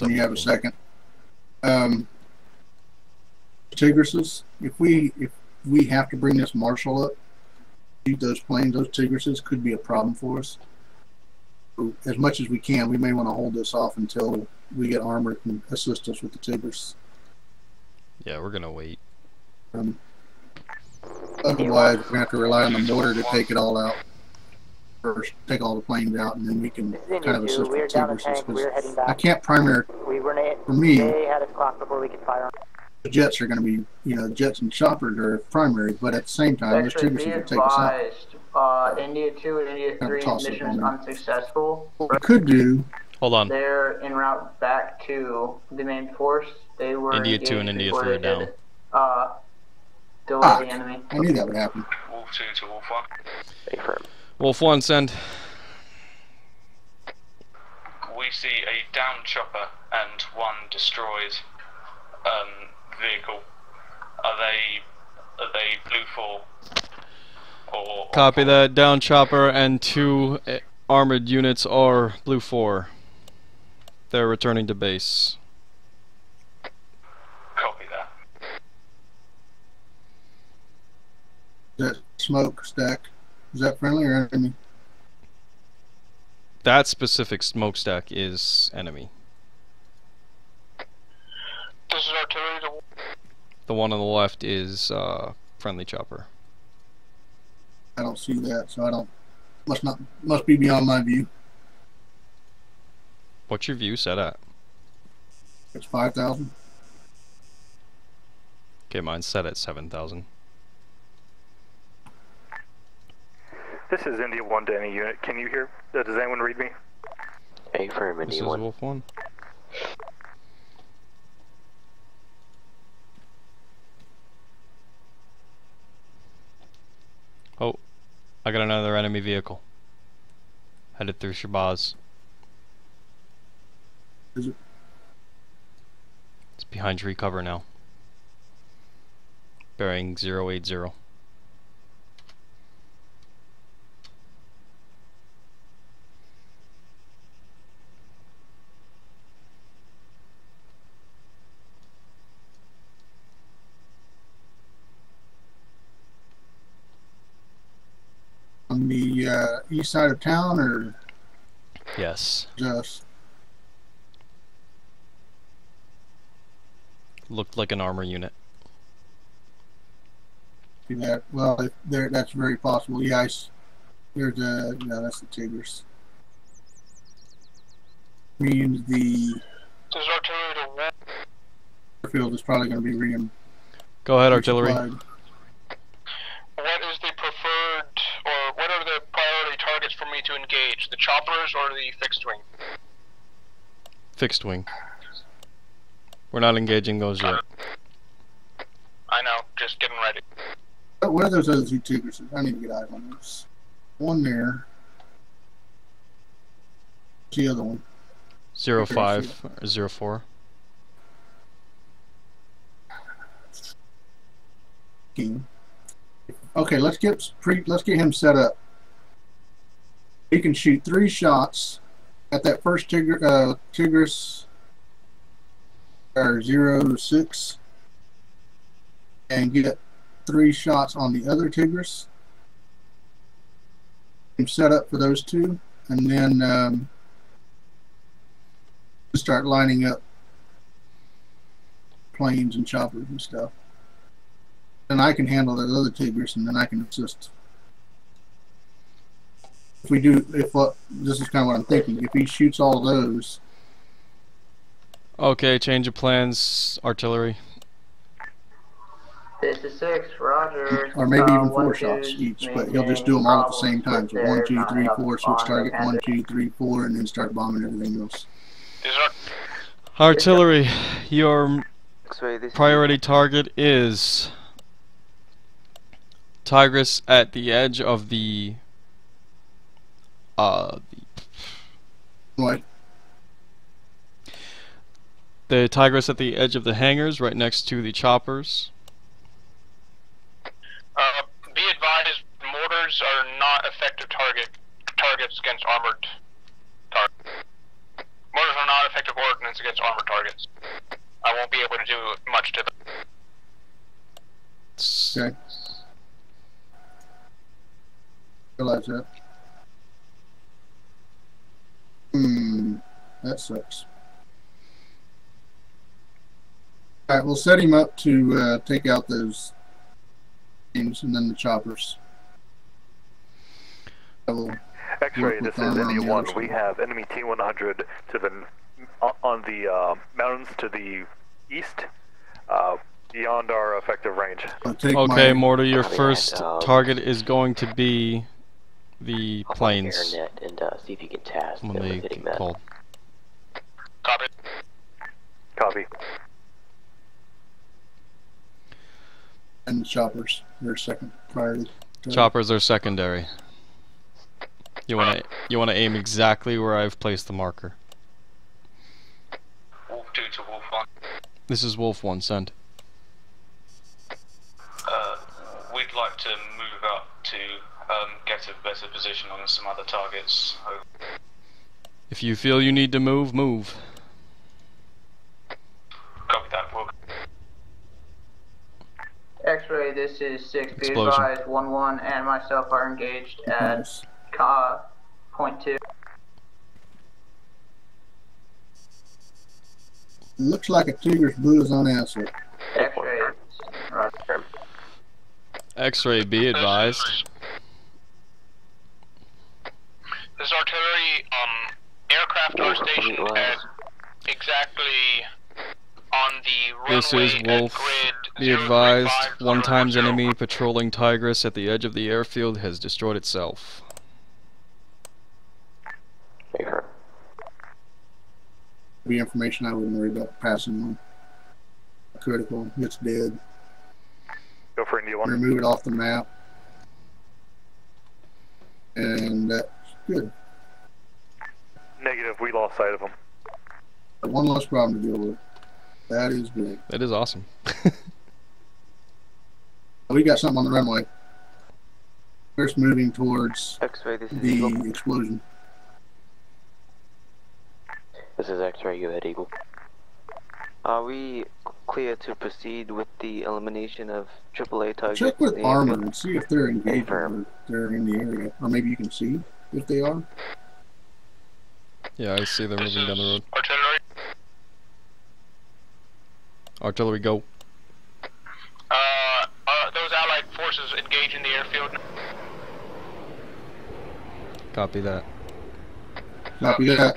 S4: when you have a second. Um, Tigrises, if we if we have to bring this Marshall up, those planes, those Tigrises could be a problem for us. As much as we can, we may want to hold this off until we get armor and assist us with the Tigris.
S2: Yeah, we're gonna wait.
S4: Um, otherwise, we're gonna have to rely on the mortar to take it all out first, take all the planes out, and then we can
S19: This
S4: kind of assist
S19: We're
S4: with
S19: down the
S4: Tigrises.
S19: tank.
S4: 'cause
S19: We're heading back.
S4: I can't primary.
S19: We were na-
S4: For me-
S19: They had us clocked before we could fire on.
S4: The jets are going to be, you know, jets and choppers are primary, but at the same time, those
S15: Actually, be
S4: Tigrises will take us out.
S15: Advised, uh, India 2 and India 3
S4: toss it
S15: missions unsuccessful.
S4: What we could do,
S2: Hold on.
S15: They're en route back to the main force. They were
S2: India 2 and India 3 are down.
S15: did, Uh, delay
S4: Fuck.
S15: the enemy.
S4: I knew that would happen.
S12: Wolf 2 to Wolf 1.
S1: Affirm.
S2: Wolf 1, send.
S12: We see a down chopper and one destroyed um, vehicle. Are they are they blue 4 or
S2: Copy that. Down chopper and two uh, armored units are blue 4. They're returning to base.
S12: copy that?
S4: that smoke stack, is that friendly or enemy?
S2: That specific smokestack is enemy.
S10: This is artillery
S2: The one on the left is uh, friendly chopper.
S4: I don't see that, so I don't. Must not. Must be beyond my view.
S2: What's your view set at?
S4: It's five thousand.
S2: Okay, mine's set at 7,000.
S16: This is India 1 to any unit. Can you hear? Uh, does anyone read me?
S1: Affirm,
S2: This
S1: India
S2: is
S1: 1.
S2: Wolf 1. Oh, I got another enemy vehicle. Headed through Shabazz.
S4: Is it?
S2: It's behind tree cover now. Bearing 080.
S4: On the uh, east side of town, or
S2: Yes.
S4: just
S2: Looked like an armor unit.
S4: see that? Well, if there, that's very possible. Yeah, I s there's a. No, that's the Tigers. Means the
S10: This is artillery to Wolf.
S4: is probably going to be re
S2: Go ahead, artillery.
S10: What is the preferred, or what are the priority targets for me to engage? The choppers or the fixed wing?
S2: Fixed wing. We're not engaging those yet.
S10: I know, just getting ready.
S4: But Where are those other two Tigers? I need to get eyes on those. One there. What's the other one?
S2: 05 or 04.
S4: King. Okay, let's get pre. Let's get him set up. He can shoot three shots at that first Tigr, uh, Tigris or zero six, and get three shots on the other Tigris. Him set up for those two, and then um, start lining up planes and choppers and stuff. And I can handle those other Tigris, and then I can assist. If we do, if what this is kind of what I'm thinking. If he shoots all those,
S2: Okay, change of plans, artillery.
S15: This is six, Roger.
S4: or maybe
S15: Uh,
S4: even four shots each, but he'll just do them all at the same time. So one, two, three, four, switch target, one, two, three, four, and then start bombing everything else.
S2: Artillery, your priority target is Tigris at the edge of the uh
S4: What?
S2: The Tigris at the edge of the hangars, right next to the choppers.
S10: Uh, be advised, mortars are not effective target targets against armored targets. Mortars are not effective ordnance against armored targets. I won't be able to do much to them.
S4: Okay. Realize that. Hmm, that sucks. Alright, we'll set him up to uh, take out those things and then the choppers. I
S16: X-ray, this is
S4: armor on
S16: India One. We have enemy T-100 to the uh, on the uh, mountains to the east, uh, beyond our effective range.
S2: Okay, Mortar, your
S1: Copy that,
S2: first target is going to be the
S1: Hop on
S2: planes
S1: Internet and uh, see if you can task
S2: when they
S1: with hitting
S2: get
S1: that.
S2: called.
S10: Copy.
S16: Copy.
S4: And the choppers, their second priority.
S2: Choppers are secondary. You wanna you wanna aim exactly where I've placed the marker.
S12: Wolf 2 to Wolf 1.
S2: This is Wolf One send.
S12: Uh, we'd like to move up to um, get a better position on some other targets.
S2: If you feel you need to move, move.
S12: Copy that. We'll
S15: X-ray, this is six. Be
S2: Explosion.
S15: advised, one one and myself are engaged at uh, point two.
S4: Looks like a Tigris Blues on acid.
S15: X-ray. Roger.
S2: X-ray, be advised.
S10: This is artillery. Um, aircraft are stationed at exactly on the runway
S2: This is Wolf.
S10: grid
S2: Be advised, one times enemy patrolling Tigris at the edge of the airfield has destroyed itself.
S4: Be information I wouldn't worry about passing on. Critical, it's dead.
S16: Go for India One.
S4: Remove it off the map. And that's good.
S16: Negative. We lost sight of them.
S4: One less problem to deal with. That is good.
S2: That is awesome. *laughs*
S4: We got something on the runway. First moving towards
S1: X-ray, this is
S4: the
S1: Eagle.
S4: explosion.
S1: This is X-ray. You had Eagle.
S20: Are we clear to proceed with the elimination of AAA targets?
S4: Check with
S20: in the
S4: armor
S20: airfield?
S4: and see if they're engaged or they're in the area. Or maybe you can see if they are.
S2: Yeah, I see them moving down the road.
S10: Artillery.
S2: Artillery, go.
S10: Uh, uh, those allied forces engage in the airfield.
S2: Copy that.
S4: Copy that.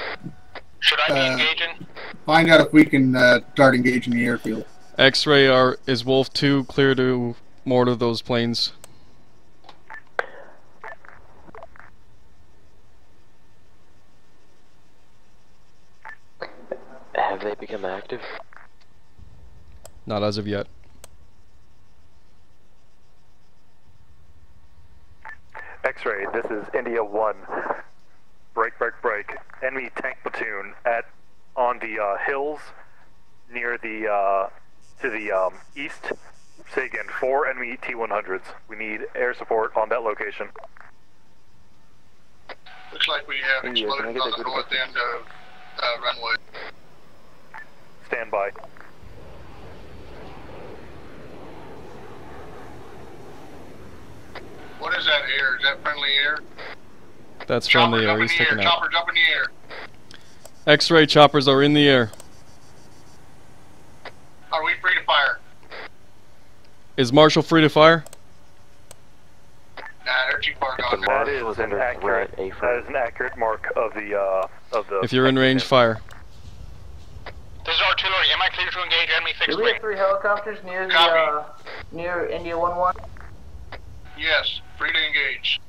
S10: Should I be
S4: Uh,
S10: engaging?
S4: Find out if we can uh, start engaging the airfield.
S2: X-ray are is Wolf Two clear to mortar those planes?
S1: Have they become active?
S2: Not as of yet.
S16: X-ray. This is India One. Break, break, break. Enemy tank platoon at on the uh, hills near the uh, to the um, east. Say again, four enemy T-100s. We need air support on that location.
S4: Looks like we have
S20: India, can I get
S4: north end of uh, runway.
S16: Stand by.
S4: What is that air? Is that friendly air?
S2: That's friendly air. He's taking out.
S4: Choppers up in the air.
S2: X-ray choppers are in the air.
S4: Are we free to fire?
S2: Is Marshall free to fire?
S4: Nah, they're too far gone.
S16: That is an accurate. That is an accurate mark of the uh, of the.
S2: If you're in range, fire.
S10: This is artillery. Am I clear to engage enemy fixed
S15: Do we
S10: wing?
S15: have three helicopters near the uh, near India one one?
S4: Yes, free to engage.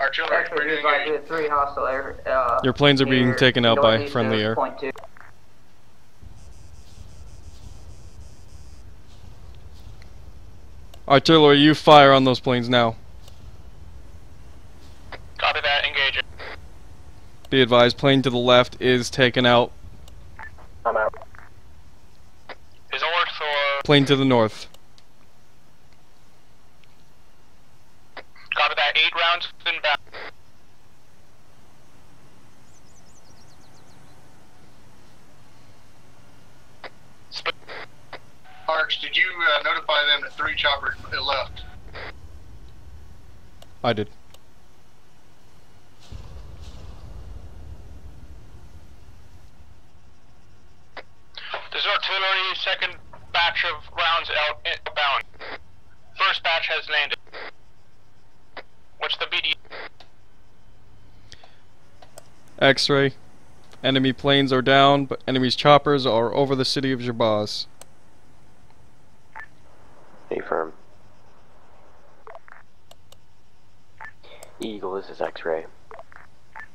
S4: Artillery,
S15: Actually,
S4: free to engage.
S15: have three hostile air. Uh,
S2: Your planes are being taken out by friendly air.
S15: Point two.
S2: Artillery, you fire on those planes now.
S10: Copy that. Engage it.
S2: Be advised, plane to the left is taken out.
S11: I'm out.
S10: Is north or
S2: Plane to the north.
S10: copy that? Eight rounds inbound.
S4: Arch, did you uh, notify them that three choppers left?
S2: I did.
S10: This is artillery. Second batch of rounds out bound. First batch has landed. What's the BD?
S2: X-ray. Enemy planes are down, but enemy's choppers are over the city of Jabaz.
S1: Stay firm. Eagle, this is X-ray.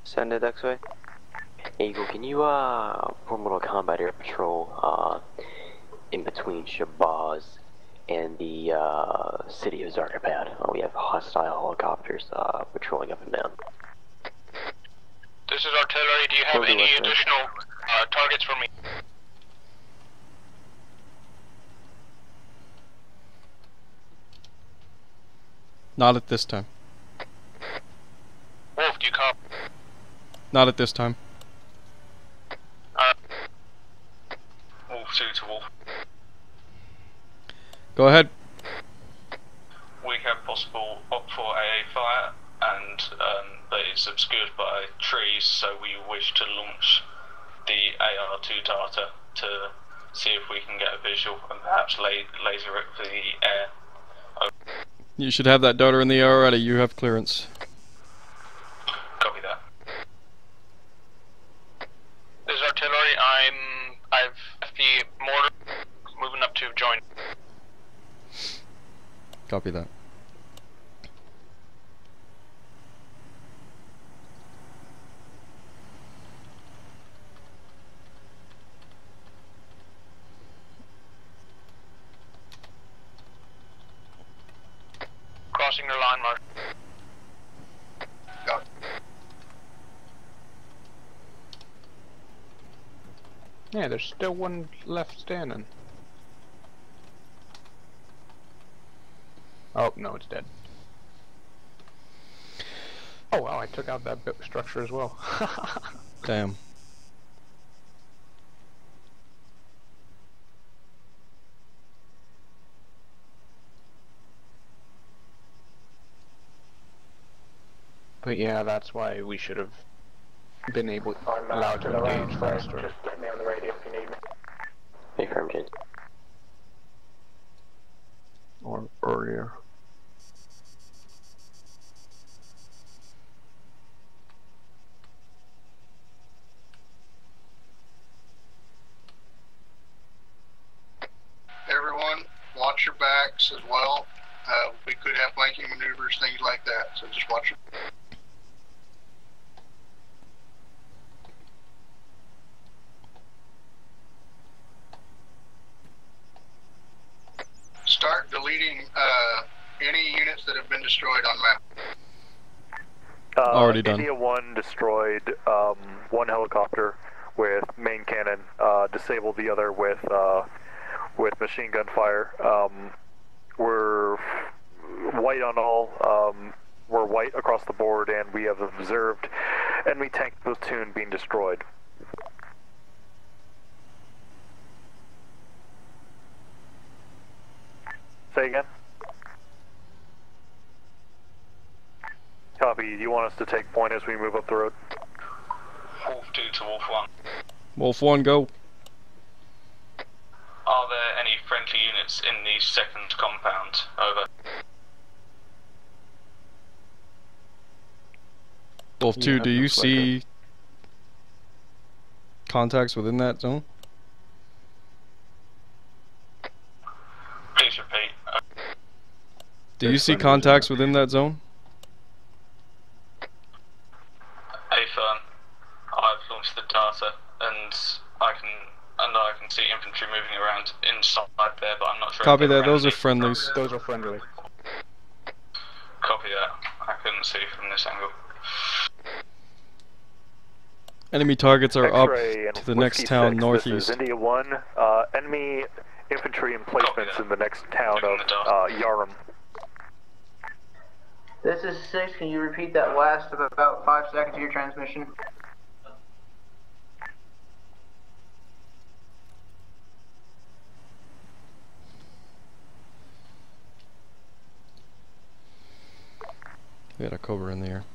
S20: Send it X-ray.
S1: Eagle, can you uh form a little combat air patrol uh in between Shabaz and the uh city of Zargabad? Uh, we have hostile helicopters uh patrolling up and down.
S10: This is artillery. Do you have
S1: Will
S10: any
S1: X-ray.
S10: additional uh, targets for me?
S2: Not at this time.
S10: Wolf, do you copy?
S2: Not at this time.
S10: Uh, Wolf two to Wolf.
S2: Go ahead.
S12: We have possible OPFOR AA fire, and um, that is obscured by trees, so we wish to launch the AR-2 Darter to see if we can get a visual and perhaps la- laser it for the air.
S2: You should have that data in the air already. You have clearance.
S12: Copy that.
S10: This is artillery. I'm. I've FP mortar moving up to join.
S2: Copy that.
S10: Crossing your line mark.
S4: Got
S5: Yeah, there's still one left standing. Oh, no, it's dead. Oh, wow, I took out that bit structure as well. *laughs*
S2: Damn.
S5: but yeah, that's why we should have been able allowed to
S11: still around,
S5: engage
S11: so
S5: faster.
S11: Just get me on the radio if you need me.
S1: Stay firm, James.
S5: Or earlier.
S4: Everyone, watch your backs as well. Uh, we could have flanking maneuvers, things like that. So just watch your. Start deleting uh, any units that have been destroyed on map.
S16: Uh,
S2: Already done.
S16: India 1 destroyed um, one helicopter with main cannon, uh, disabled the other with uh, with machine gun fire. Um, we're white on all. Um, we're white across the board, and we have observed enemy tank platoon being destroyed. Say again. Copy. You want us to take point as we move up the road?
S12: Wolf 2 to Wolf 1.
S2: Wolf 1, go.
S12: Are there any friendly units in the second compound? Over.
S2: Wolf 2,
S5: Yeah,
S2: do you
S5: looks like
S2: see contacts within that zone?
S12: Please repeat.
S2: Do you see contacts within that zone?
S12: A firm. I've the data, and I can and I can see infantry moving around inside there, but I'm not sure.
S2: Copy
S12: they're
S2: that, those are
S12: around
S2: friendlies.
S5: Those are friendly.
S12: Copy that. I couldn't see from this angle.
S2: Enemy targets are up to the next town
S16: 6,
S2: northeast.
S16: This is India 1. Uh, enemy infantry emplacements in the next town of uh, Yarum.
S15: This is six. Can you repeat that last of about five seconds of your transmission?
S2: We got a Cobra in the air.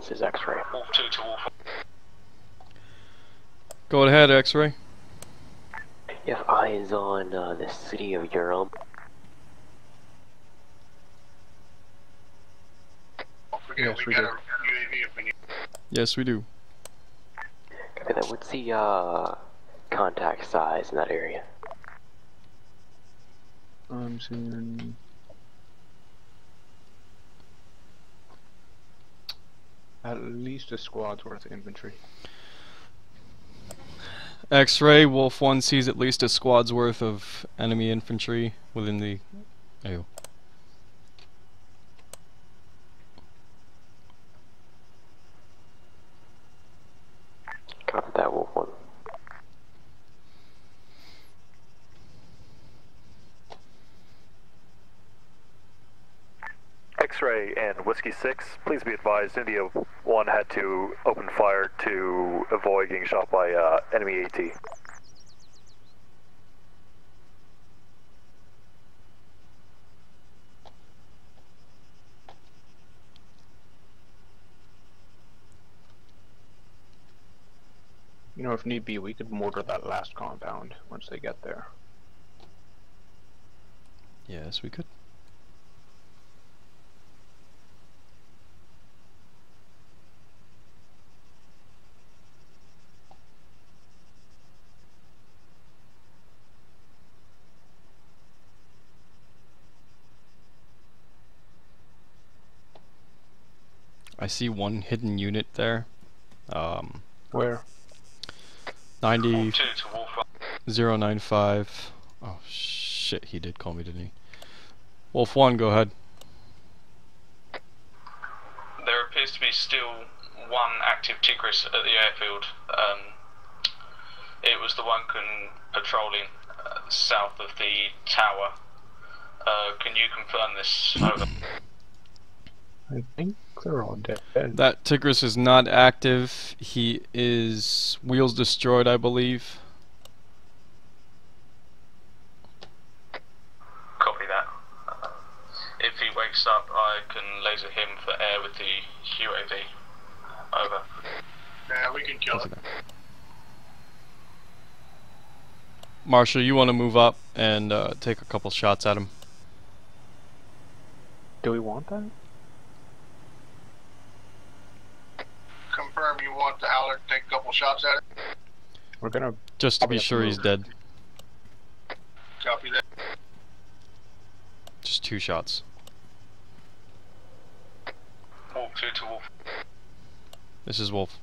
S1: Wolf 1, this is X-Ray.
S12: Wolf 2 to Wolf
S2: Go ahead, X-ray.
S1: If have eyes on uh, the city of Urim.
S5: Yes, we do.
S2: Yes, we do.
S1: Copy that. What's the uh, contact size in that area?
S5: I'm seeing. At least a squad's worth of infantry.
S2: X-ray, Wolf 1 sees at least a squad's worth of enemy infantry within the...
S1: Copy that, Wolf 1.
S16: X-ray and Whiskey 6, please be advised India 1 had to open fire to avoid getting shot by uh, enemy AT.
S5: You know, if need be, we could mortar that last compound once they get there.
S2: Yes, we could. See one hidden unit there. Um,
S5: Where?
S2: 90
S12: Wolf 2 to Wolf 1.
S2: 095. Oh shit, he did call me, didn't he? Wolf 1, go ahead.
S12: There appears to be still one active Tigris at the airfield. Um, it was the one con- patrolling uh, south of the tower. Uh, can you confirm this? Over. *clears throat*
S5: I think they're all dead.
S2: That Tigris is not active. He is wheels destroyed, I believe.
S12: Copy that. Uh, if he wakes up, I can laser him for air with the UAV. Over.
S4: Yeah, we can kill it.
S2: Marshall, you want to move up and uh, take a couple shots at him.
S5: Do we want that?
S4: Confirm you want the Howler to take a couple shots at it?
S5: We're gonna.
S2: Just to be sure he's dead.
S4: Copy that.
S2: Just two shots.
S12: Wolf 2 to Wolf.
S2: This is Wolf.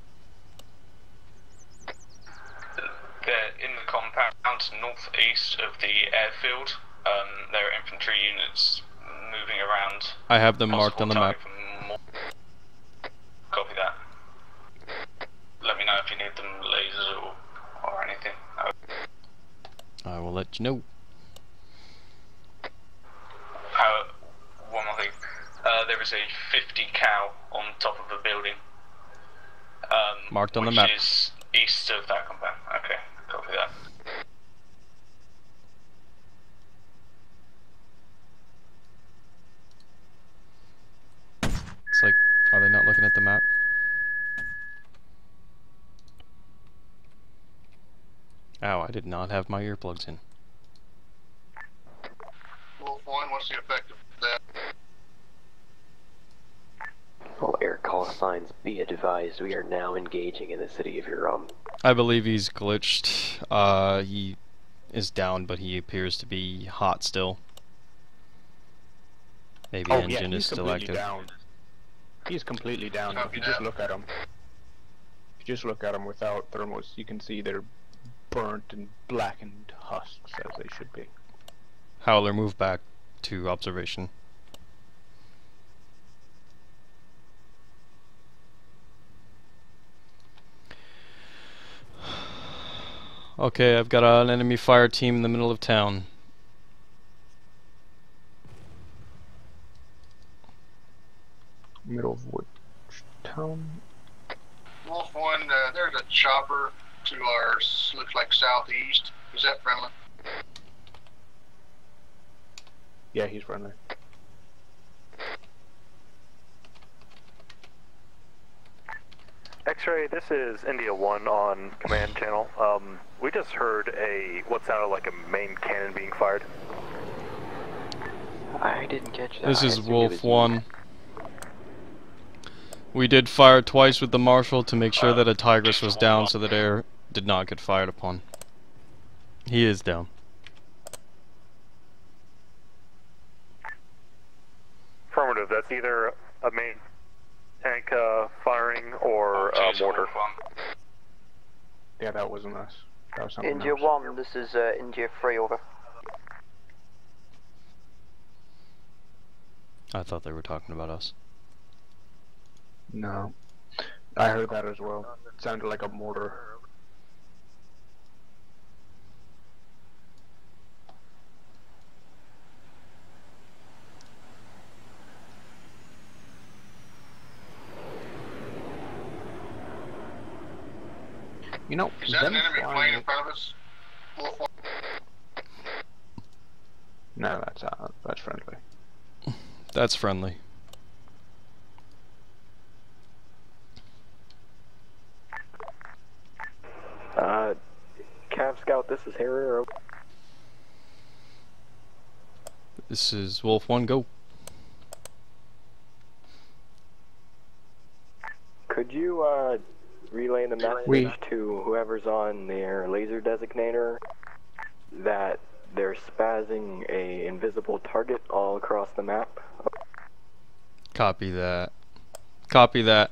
S12: They're in the compound northeast of the airfield. Um, there are infantry units moving around.
S2: I have them marked on the map.
S12: Possible target for more- Copy that. Let me know if you need them lasers or, or anything.
S2: I will let you know.
S12: Uh, one more thing. Uh, there is a 50 cal on top of the building. Um,
S2: Marked on the map.
S12: which is east of that compound. Okay, copy that.
S2: It's like, are they not looking at the map? Ow, I did not have my earplugs in.
S4: Wolf one, what's the effect of that?
S1: All air call signs be advised, we are now engaging in the city of Urum.
S2: I believe he's glitched. Uh, he is down, but he appears to be hot still. Maybe
S5: oh,
S2: engine
S5: yeah,
S2: is
S5: he's
S2: still
S5: completely
S2: active.
S5: down. He's completely down. If you just look at him, if you just look at him without thermals, you can see they're burnt and blackened husks as they should be.
S2: Howler, move back to observation. Okay, I've got an enemy fire team in the middle of town.
S5: Middle of what town?
S4: Wolf one, uh, there's a chopper to our s- looks like southeast. Is that friendly?
S5: Yeah, he's friendly.
S16: X-ray, this is India One on command channel. Um, we just heard a what sounded like a main cannon being fired.
S1: I didn't catch that.
S2: This is Wolf 1. We did fire twice with the Marshall to make sure that a Tigris was down so that air did not get fired upon. He is down.
S16: Affirmative. That's either a main tank uh, firing or uh, mortar.
S5: Yeah, that wasn't us. That was something
S19: India
S5: else.
S19: 1, this is uh, India 3, over.
S2: I thought they were talking about us.
S5: No. I heard that as well. It sounded like a mortar. You know,
S4: Is that an enemy plane in front of us?
S5: No, that's uh, that's friendly. *laughs*
S2: That's friendly.
S11: Uh, Cav Scout, this is Harrier.
S2: This is Wolf 1, go.
S11: Could you uh, relay the message
S5: We-
S11: to whoever's on their laser designator that they're spazzing a invisible target all across the map?
S2: Copy that. Copy that.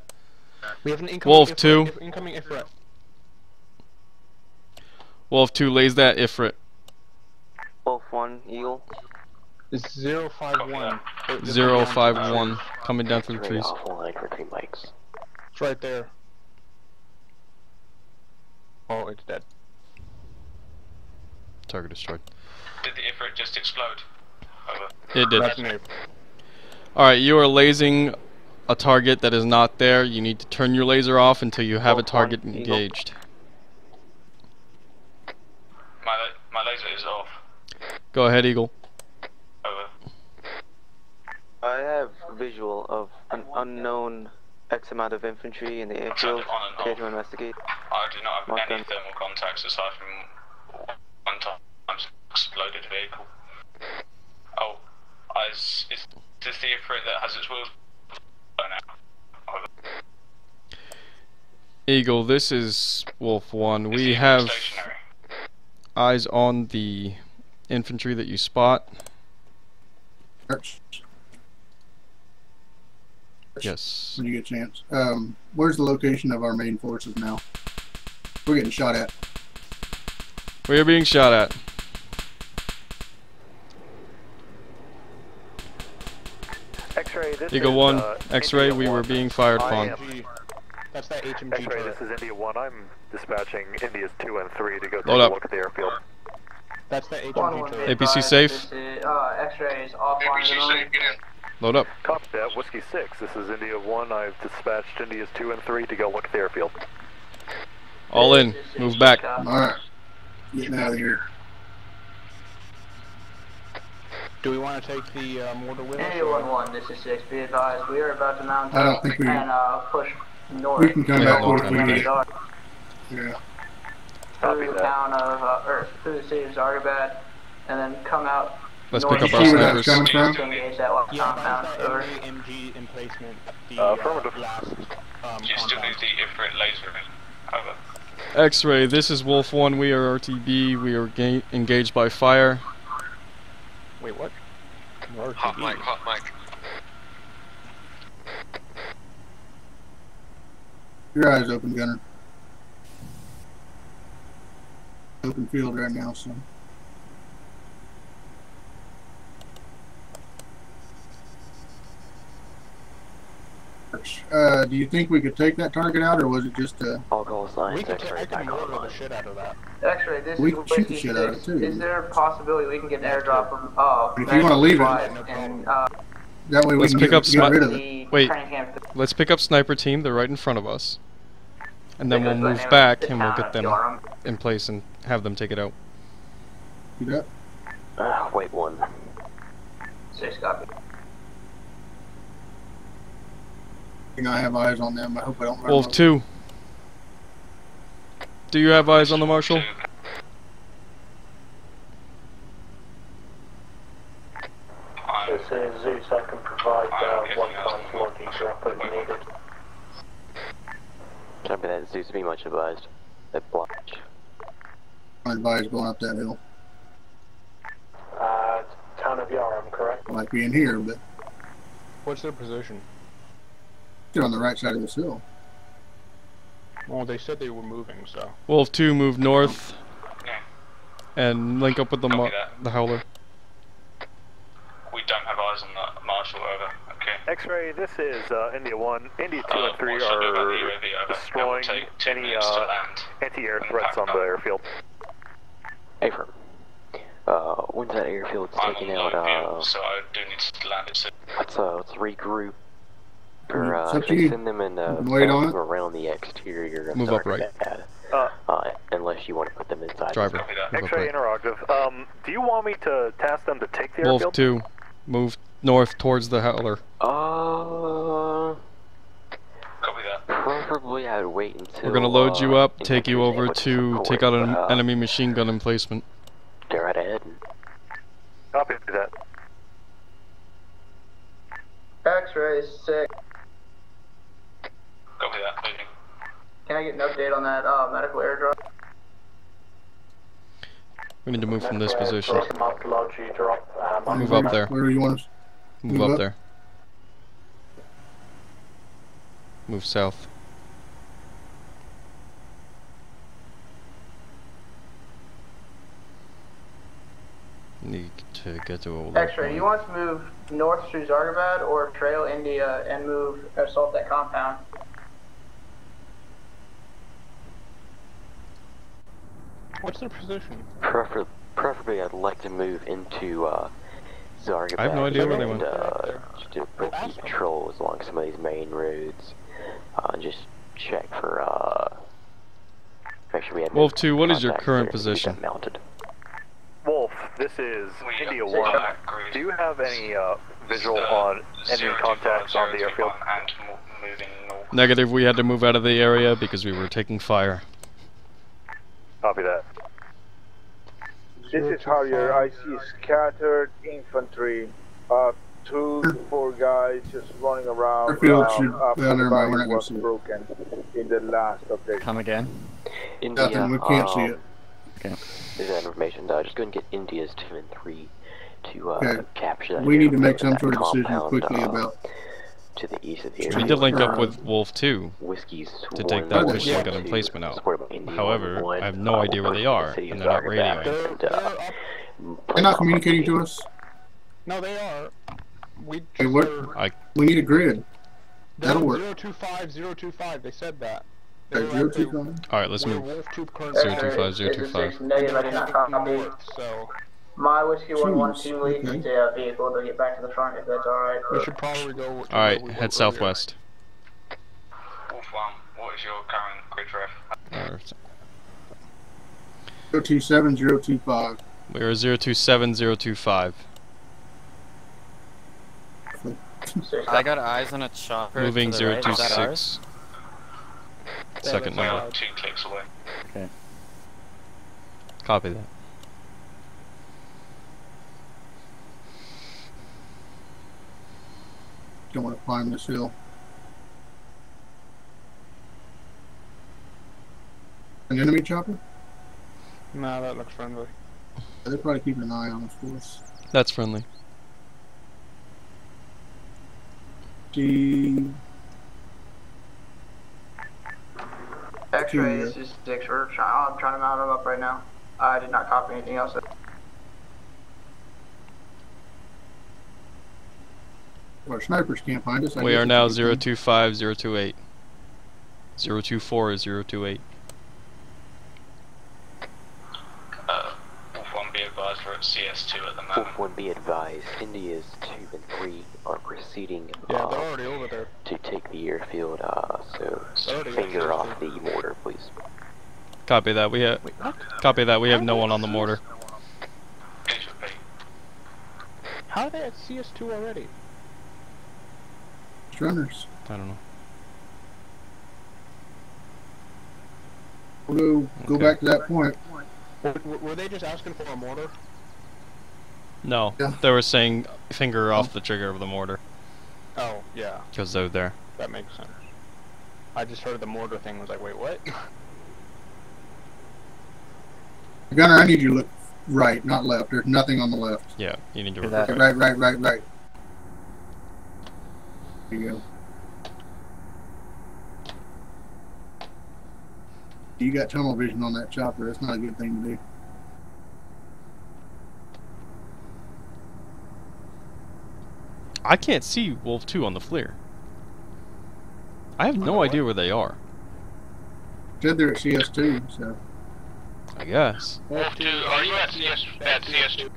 S5: We have an incoming
S2: Wolf
S5: Ifrit-
S2: 2.
S5: incoming Ifrit.
S2: Wolf 2 lays that Ifrit.
S20: Wolf 1, Eagle.
S5: It's zero five one. It- it's
S2: Zero
S5: down.
S2: five one coming down through the trees.
S1: offline for mics.
S5: It's right there. Oh, it's dead.
S2: Target destroyed.
S12: Did the Ifrit just explode? Over.
S2: It did. Alright, you are lasing a target that is not there. You need to turn your laser off until you have a target
S20: Eagle.
S2: engaged.
S12: My, la- my laser is off.
S2: Go ahead, Eagle.
S12: Over.
S20: I have a visual of an unknown X amount of infantry in the airfield.
S12: on and
S20: Care
S12: off.
S20: to investigate?
S12: I do not have
S20: Mark
S12: any
S20: them.
S12: thermal contacts aside from one time exploded vehicle. Oh, is, is this the Ifrit that has its wheels blown out?
S2: Eagle, this is Wolf 1.
S12: Is
S2: We have
S12: stationary?
S2: eyes on the infantry that you spot. Yes.
S4: When you get a chance. Um, where's the location of our main forces now? We're getting shot at.
S2: We are being shot at.
S16: X-ray, this
S2: Eagle
S16: is,
S2: 1,
S16: uh,
S2: X-ray,
S16: India
S2: we were
S16: 1.
S2: being fired
S16: I
S2: upon.
S16: am-
S5: That's that HMG
S16: X-ray,
S5: turret.
S16: this is India 1. I'm dispatching India's 2 and 3 to go take
S2: Load
S16: a
S2: up.
S16: look at the airfield.
S5: That's that
S15: One,
S5: HMG
S15: one,
S5: turret.
S2: APC
S15: advised,
S2: safe.
S15: This is, uh, X-rays offline.
S4: ABC
S15: and on.
S4: safe, get in.
S2: Load up.
S16: Copy that. Whiskey 6, this is India 1. I've dispatched India's 2 and 3 to go look at the airfield.
S2: All in. Move back.
S4: Alright. Getting out of here.
S5: Do we want to take the uh, mortar with us?
S15: India 1-1, this is 6, be advised, we are about to mount
S4: I don't
S15: up
S4: think we-
S15: and uh, push north.
S4: We can come
S2: Yeah,
S4: back
S2: long
S4: with if we need it. Yeah.
S15: Through the town of, uh, or through the city of Zargabad, and then come out
S2: Let's pick up our
S4: see
S2: snipers.
S4: coming from?
S15: to engage that one
S5: Yeah,
S15: compound.
S5: but
S15: Over.
S5: the MG emplacement. The,
S16: Uh,
S5: uh,
S16: affirmative.
S5: Last, um,
S12: You still
S5: compound.
S12: the Ifrit laser
S2: X-ray, this is Wolf 1, we are RTB, we are engaged by fire.
S5: Wait, what? We're
S8: Hot mic, hot mic.
S4: Your eyes open, Gunner. Open field right now, so. Uh, do you think we could take that target out, or was it just uh
S1: All call signs,
S5: We can,
S1: X-ray back online.
S5: the shit out of that.
S15: X-ray, this
S4: We
S15: is
S4: can shoot the shit out of it, too.
S15: Is there a possibility we can get an airdrop from, uh,
S4: If you wanna leave it.
S15: And, uh,
S4: that way we
S2: Let's
S4: can
S2: pick
S4: get,
S2: up
S4: get rid of it?
S2: Wait. Let's pick up sniper team, they're right in front of us. And then we'll move back and we'll get them in place and have them take it out.
S4: You got?
S1: Uh, wait one.
S15: Six copy.
S4: I think I have eyes on them. I hope I don't.
S2: Wolf 2. Do you have eyes on the Marshall?
S12: I'm,
S19: This is Zeus, I can provide
S12: I'm
S19: uh, one
S12: us
S19: times
S12: more
S19: logging drop if needed.
S1: Copy that. Zeus be much advised. That blotch.
S4: I advise going up that hill.
S19: Uh, town of Yarum, correct?
S4: I like being here, but
S5: What's their position?
S4: Get on the right side of this hill.
S5: Well, they said they were moving, so.
S2: Wolf 2, move north.
S12: Yeah.
S2: And link up with the,
S12: Copy
S2: mar-
S12: that.
S2: the Howler.
S12: we don't have eyes on the Marshall. Over. Okay.
S16: X-ray, this is uh, India 1. India 2
S12: Uh,
S16: and 3
S12: what should I do about the
S16: are
S12: UAV? Over. It will
S16: destroying
S12: take
S16: any uh, anti-air threats on the airfield.
S1: Affirm. Uh, when's that airfield
S12: I'm
S1: taking out, uh,
S12: view, so I do need to land it soon.
S1: let's, uh, let's regroup. Or, uh,
S4: up to
S1: send them and, uh,
S4: wait on
S1: them around the exterior of
S2: Move up right.
S1: Zargabad.
S16: Uh,
S1: Uh, unless you want to put them inside.
S2: Driver.
S12: Copy that.
S2: Move up
S16: X-ray
S2: right.
S16: interrogative. Um, do you want me to task them to take the
S2: Wolf
S16: airfield?
S2: 2, move north towards the Howler.
S1: Uh,
S12: Copy that.
S1: preferably I would wait until.
S2: We're gonna load you
S1: uh,
S2: up, take you over to
S1: support,
S2: take out an
S1: uh,
S2: enemy machine gun emplacement.
S1: Go right ahead.
S16: Copy that.
S15: X-ray 6.
S12: Copy that. Moving.
S15: Can I get an update on that uh, medical airdrop?
S2: We need to move from this position.
S19: airdrop, Mark Logi drop. Um,
S2: Move up there.
S4: Where do you want us?
S2: Move
S4: Move
S2: up
S4: up.
S2: there. Move south. Need to get to all low
S15: X-ray,
S2: point.
S15: you want to move north through Zargabad or trail India and move assault that compound?
S5: What's their position?
S1: Prefer- preferably, I'd like to move into uh, Zargabad.
S2: I have no idea where they
S1: and,
S2: went.
S1: Uh, just do quick patrols along some of these main roads. Uh, and just check for uh. Make sure we have.
S2: Wolf 2, what is your current position?
S1: Mounted.
S16: Wolf, this is
S12: We
S16: India 1. Do you have any uh, visual
S12: Uh,
S16: on enemy contacts on the airfield?
S12: And mo- moving north.
S2: Negative, we had to move out of the area because we were taking fire.
S16: Copy that.
S21: This is Harrier. I see scattered infantry. Uh, two to four guys just running around.
S4: Airfield
S21: uh,
S4: should-
S21: after
S4: well,
S21: the
S4: never mind, we're
S21: barrier
S4: not gonna
S21: was broken in the last update.
S6: Come again?
S1: India.
S4: Nothing. We can't see
S1: um,
S4: it.
S6: Okay.
S1: There's that information. Uh, just go and get India's two and three to uh,
S4: Okay.
S1: capture that.
S4: We need to make some sort of decision quickly
S1: uh,
S4: about.
S1: To the east of the
S2: We
S1: airfield.
S2: need to link up
S4: Uh,
S2: with Wolf 2
S1: Whiskey's
S2: to take that
S1: one
S2: machine
S1: one
S2: gun emplacement out.
S1: supported by India
S2: However,
S1: one,
S2: I have no
S1: uh,
S2: idea where they
S1: to the
S2: are, and they're not
S1: Zargabad,
S2: radioing.
S1: and, uh,
S4: They're not communicating to us.
S5: No, they are. We
S4: Hey,
S5: just
S4: what?
S2: I
S4: We need a grid. That'll work.
S5: 025, 025, they said that. They
S4: Okay,
S5: were
S4: zero
S5: actually-
S4: two five.
S2: Alright, let's
S5: we're
S2: move.
S5: Wolf Troop current-
S2: Zero two five, zero
S15: This
S2: two
S15: is
S2: five.
S15: six negative, I did not copy.
S5: north, so
S15: My Whiskey 1-1
S4: Jeez,
S15: team lead
S4: okay.
S15: needs a uh, vehicle to get back to the front if that's alright.
S5: We should probably go.
S2: Alright,
S5: where we
S2: head southwest.
S12: Wolf 1, what is your current grid ref?
S2: Or-
S4: 027, 025.
S2: We are 027025.
S6: I got eyes on a chopper.
S2: Moving
S6: to the right. Is that ours?
S2: Second number.
S12: two clicks away.
S6: Okay.
S2: Copy that.
S4: Don't want to climb this hill. An enemy chopper?
S5: No, that looks friendly.
S4: They're probably keeping an eye on us for us.
S2: That's friendly.
S4: See.
S15: X-ray, this is six. We're trying. I'm trying to mount them up right now. I did not copy anything else.
S4: Our snipers can't find us. I
S2: We are now
S4: a good thing.
S2: 025028. 024 is 028.
S12: Uh, Wolf 1 be advised we're at CS2 at the moment.
S1: Wolf 1 be advised, India's 2 and 3 are proceeding
S5: Yeah,
S1: uh,
S5: they're already over there.
S1: to take the airfield, uh, so finger off the mortar, please.
S2: Copy that. We have. Copy that. We have no one on the mortar.
S5: How are they at CS2 already?
S4: Runners.
S2: I don't know.
S4: We'll go, go back to that point.
S5: Were, were- were they just asking for a mortar?
S2: No,
S4: Yeah.
S2: they were saying finger off the trigger of the mortar
S5: Oh, yeah,
S2: because they're there.
S5: that makes sense. I just heard the mortar thing. Was like, wait, what?
S4: Gunner, I need you to look right, not left. There's nothing on the left.
S2: Yeah, you need to.
S6: Do that.
S4: Okay, right, right, right, right. There you go. You got tunnel vision on that chopper. That's not a good thing to do.
S2: I can't see Wolf 2 on the FLIR. I have no idea where they are.
S4: Said they're at CS2, so.
S2: I guess.
S10: Wolf 2, are you at CS, at CS2?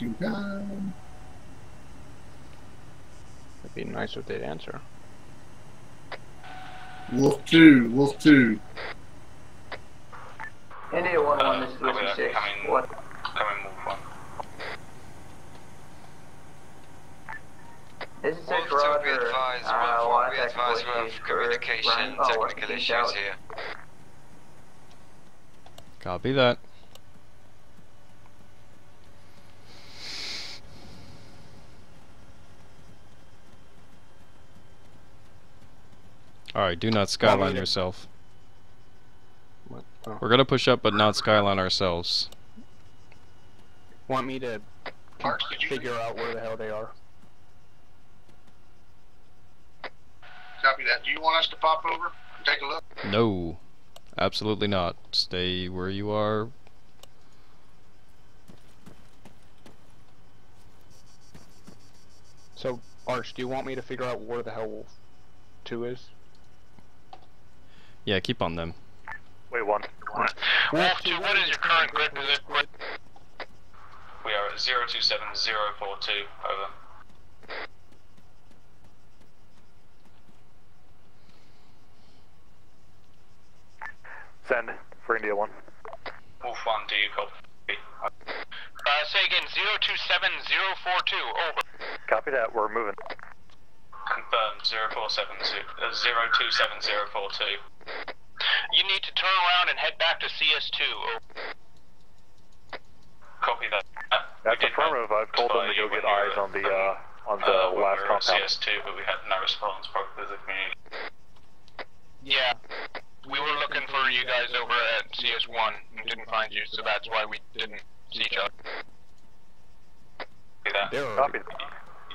S4: Interesting time.
S5: It'd be nice if they'd answer.
S4: Wolf 2, Wolf 2.
S15: India 1 1, this is
S12: Uh,
S15: Whiskey 6.
S12: coming-
S15: What?
S12: Coming Wolf 1.
S15: This is 6
S8: Wolf 2,
S15: Roger.
S8: be advised,
S15: uh,
S8: Wolf
S15: well,
S8: 1, be
S15: that's
S8: advised we have communication
S15: Ryan- oh,
S8: technical
S15: Whiskey
S8: issues
S15: Scout.
S8: here.
S2: Copy that. Alright, do not skyline yourself.
S5: What? Oh.
S2: We're gonna push up, but not skyline ourselves.
S5: Want me to figure out where the hell they are?
S4: Copy that. Do you want us to pop over and take a look?
S2: No, absolutely not. Stay where you are.
S5: So, Arch, do you want me to figure out where the hell Wolf 2 is?
S2: Yeah, keep on them.
S16: Wait, one.
S10: Wolf 2, what is your current grid position?
S12: We are at 027042. Over.
S16: Send for India 1.
S12: Wolf 1, do you copy?
S10: Uh, say again, 027042, over.
S16: Copy that. We're moving.
S12: Confirmed 0470, uh, 027042.
S10: You need to turn around and head back to CS2, over.
S12: Copy that. Uh,
S16: That's affirmative. I've told them to go get eyes on the uh, on the
S12: uh, when
S16: last
S12: we were at
S16: compound.
S12: CS2, but we had no response probably because of community.
S10: Yeah. We were looking for you guys over at CS1 and didn't find you, so that's why we didn't see each other.
S12: Copy that.
S5: They're
S16: Copy.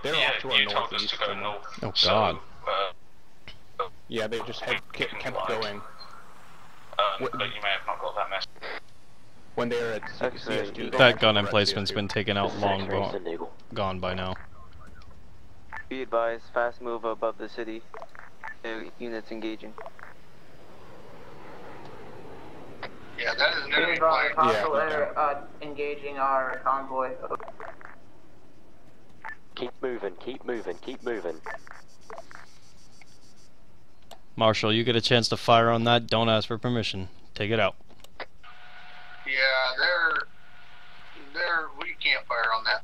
S5: They're
S12: yeah,
S5: off to our
S12: you told us
S5: northeast.
S12: to go north.
S2: Oh,
S12: so,
S2: God.
S12: Uh,
S5: Yeah, they just had, kept, kept going.
S12: um,
S5: What-
S12: but you may have not got that message.
S5: When they were at C-
S20: X-ray.
S5: CS2,
S2: That gun emplacement's been taken out long
S1: X-ray,
S2: gone, gone by now.
S20: Be advised, fast move above the city. Uh, units engaging.
S4: Yeah, that is an
S15: Be
S4: enemy
S15: advised,
S4: plane.
S15: hostile
S5: okay.
S15: uh, engaging our convoy.
S1: Keep moving, keep moving, keep moving.
S2: Marshall, you get a chance to fire on that. Don't ask for permission. Take it out.
S4: Yeah, they're they're we can't fire on that.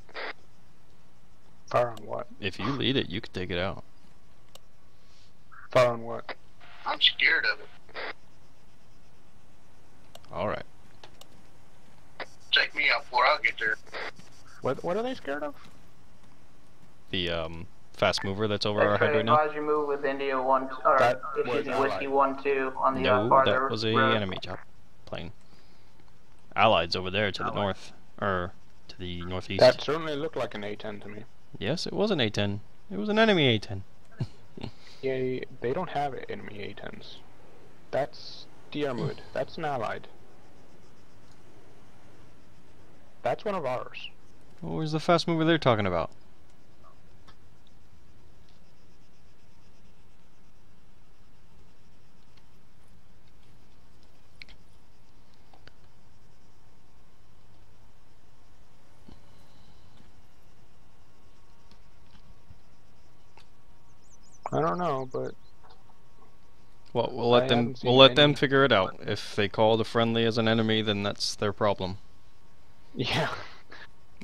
S5: Fire on what?
S2: If you lead it, you can take it out.
S5: Fire on what?
S4: I'm scared of it.
S2: All right.
S4: Take me out before I get there.
S5: What What are they scared of?
S2: The um fast mover that's over our head right now.
S15: advise you move with India 1, or
S5: That
S15: excuse
S5: was
S15: me,
S5: allied.
S15: Whiskey 1 2 on the uh,
S2: No,
S15: farther
S2: that was a
S15: road.
S2: enemy job plane. Allied's over there to the north, or to the northeast.
S5: That certainly looked like an A10 to me.
S2: Yes, it was an A10. It was an enemy A10. *laughs*
S5: Yeah, they don't have enemy A10s. That's Diarmud. That's an allied. That's one of ours.
S2: What was the fast mover they're talking about?
S5: I don't know, but
S2: Well, we'll let
S5: I
S2: them. We'll
S5: seen
S2: let them figure it out. If they call the friendly as an enemy, then that's their problem.
S5: yeah.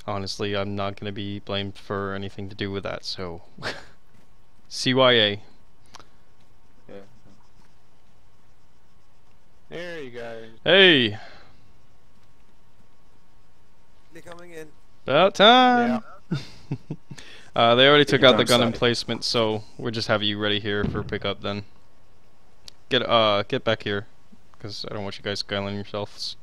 S2: Honestly, I'm not gonna be blamed for anything to do with that. So, *laughs* CYA.
S5: There you go.
S2: Hey,
S13: They're coming in.
S2: about time. *laughs* uh, they already took out the gun
S13: Downside.
S2: emplacement, so we'll just have you ready here for pickup then. Get uh, get back here, because I don't want you guys skyling yourselves.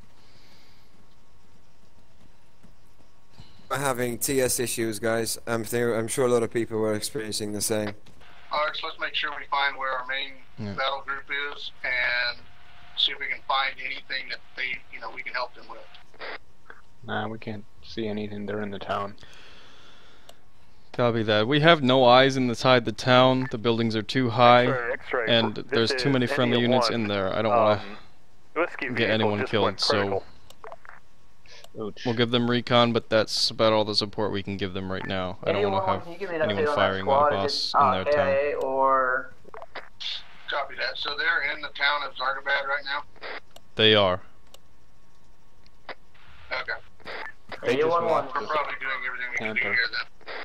S13: We're having TS issues, guys. I'm, th- I'm sure a lot of people were experiencing the same.
S4: Alright, so let's make sure we find where our main
S2: Yeah.
S4: battle group is and see if we can find anything that they, you know, we can help them with.
S5: Nah, we can't see anything. They're in the town.
S2: Copy that. We have no eyes inside the town. The buildings are too high,
S16: X-ray, X-ray.
S2: and
S16: This
S2: there's too many friendly
S16: India
S2: units
S16: one.
S2: in there. I don't want
S16: Um,
S2: to get anyone killed. So
S16: critical.
S2: we'll give them recon, but that's about all the support we can give them right now. I don't want to have
S15: an
S2: anyone
S15: update on that
S2: firing on
S15: Is
S2: us
S15: it,
S2: in
S15: uh,
S2: their town.
S15: Or
S4: Copy that. So they're in the town of Zargabad right now?
S2: They are.
S4: Okay.
S5: They
S15: India
S5: just
S15: 1 1.
S4: We're probably doing everything we can do
S5: Canter.
S4: here then.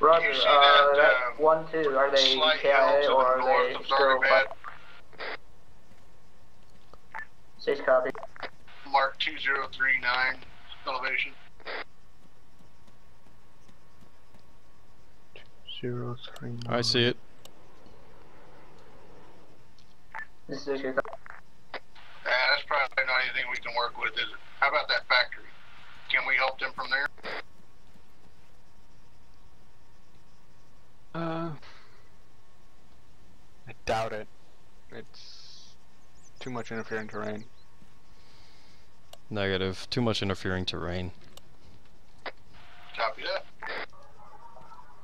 S15: Roger, uh,
S4: that,
S15: that
S4: um,
S15: 1 2, are they
S4: Slight hill
S15: KIA or
S4: the
S15: are
S4: north
S15: they
S4: of
S15: still
S4: Zargabad,
S15: Six copy.
S4: Mark 2039 elevation.
S5: Zero three.
S2: I see it.
S15: This is six copy.
S4: Uh, that's probably not anything we can work with, is it? How about that factory? Can we help them from there?
S5: Uh, I doubt it. It's too much interfering terrain.
S2: Negative. Too much interfering terrain.
S4: Copy that.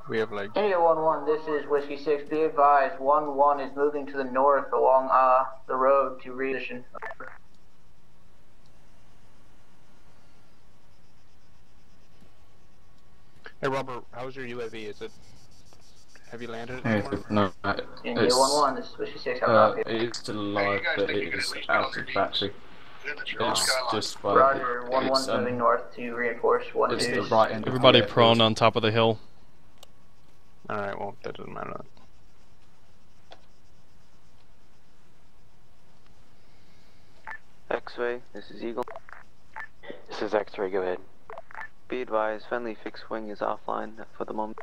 S5: We have like
S15: India 1 1, this is Whiskey 6. Be advised, 1 1 is moving to the north along uh, the road to reposition.
S5: Hey Robert, how's your UAV? Is it have you landed it
S8: Hey,
S5: somewhere?
S8: no, uh,
S15: India
S8: it's,
S15: 1 1, this is Whiskey 6. How
S8: uh, it is still alive, but
S4: think you
S8: it
S4: could
S8: is
S4: at least
S8: out of battery.
S4: In the Charles
S8: It's just well,
S15: Roger, 1
S8: it's,
S15: 1's
S8: um,
S15: moving north to reinforce 1
S8: it's
S15: 2.
S8: the right end.
S2: Everybody
S8: the
S2: prone on top of the hill.
S5: Alright, well that doesn't matter.
S20: X-ray, this is Eagle.
S1: This is X-ray. Go ahead.
S20: Be advised, friendly fixed wing is offline for the moment.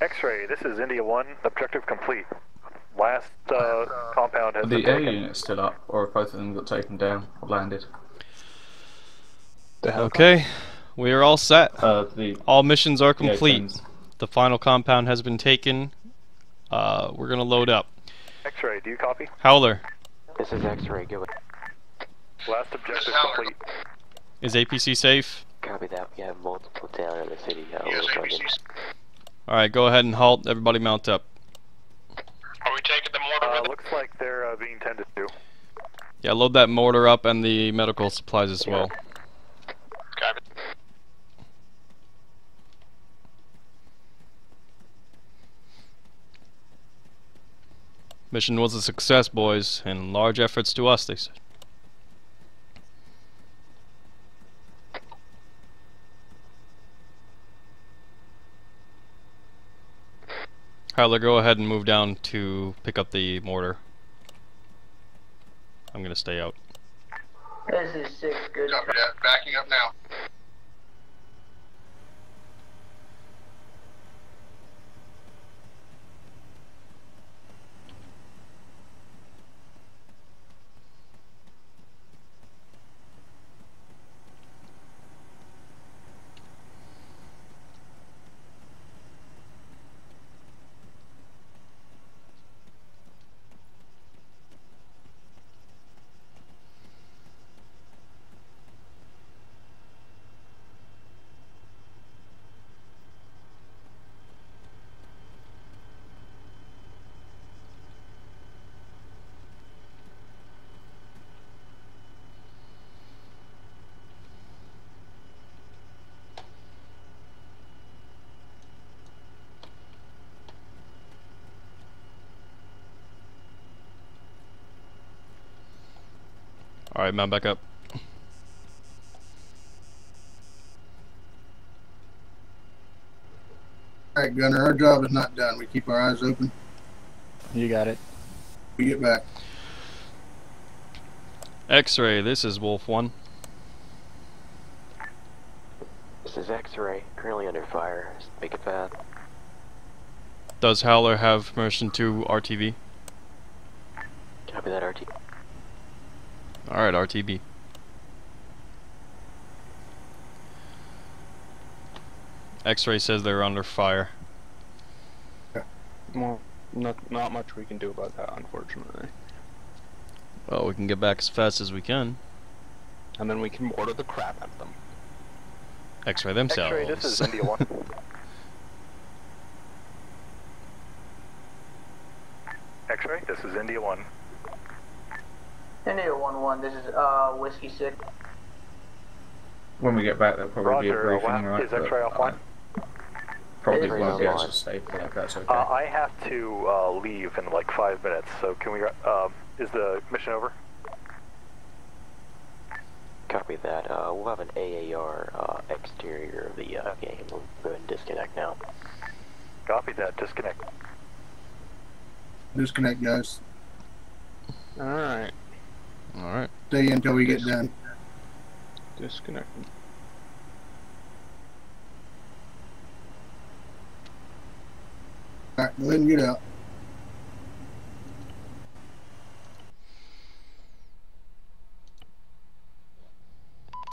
S16: X-ray, this is India 1, objective complete. Last uh, compound has
S8: Are
S16: been
S8: the air
S16: taken.
S8: units still up, or have both of them got taken down or landed?
S2: Okay, we are all set.
S8: Uh, the
S2: All missions are complete.
S8: tens.
S2: the final compound has been taken. Uh, we're gonna load up.
S16: X-ray, do you copy?
S2: Howler,
S1: This is X-ray. Go ahead.
S16: Last objective
S4: Howard.
S16: complete.
S2: is APC safe?
S1: Copy that. We have multiple down in the city. Uh, West London.
S2: Alright, go ahead and halt. Everybody mount up.
S10: Are we taking the mortar
S16: Uh, looks like they're uh, being tended to.
S2: Yeah, load that mortar up and the medical supplies as well.
S10: Copy.
S2: Mission was a success, boys, and large efforts to us, they said. Howler, go ahead and move down to pick up the mortar. I'm gonna stay out.
S15: This is six. Good.
S4: Copy that. Backing up now.
S2: Alright, mount back up.
S4: Alright, Gunner, our job is not done. We keep our eyes open.
S5: You got it.
S4: We get back.
S2: X-ray, this is Wolf 1.
S1: This is X-ray. Currently under fire. Make it fast.
S2: Does Howler have permission to RTB?
S1: Copy that, RT.
S2: Alright, RTB. X-ray says they're under fire. Yeah.
S5: Well, not not much we can do about that, unfortunately.
S2: Well, we can get back as fast as we can.
S5: And then we can mortar the crap out of them.
S2: X-ray themselves. *laughs*
S16: X-ray, this is India 1. X-ray, this is India 1.
S15: India one one. This is uh whiskey six.
S8: When we get back, there'll probably
S16: Roger,
S8: be a briefing,
S16: what-
S8: right?
S16: is X-ray
S8: but,
S16: offline?
S8: Probably won't be able to stay for that, that's okay.
S16: Uh, I have to uh, leave in like five minutes, so can we, uh, is the mission over?
S1: Copy that. Uh, we'll have an AAR uh, exterior of the uh, game. We'll go ahead and disconnect now.
S16: Copy that, disconnect.
S4: Disconnect, guys.
S5: Alright,
S2: Alright.
S4: Stay until we get done.
S5: disconnected.
S4: Alright, go ahead and get out.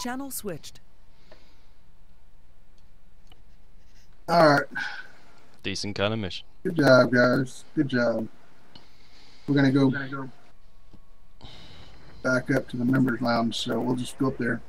S14: Channel switched.
S4: Alright.
S2: Decent kind of mission.
S4: Good job, guys. Good job. We're gonna go back up to the members lounge, so we'll just go up there.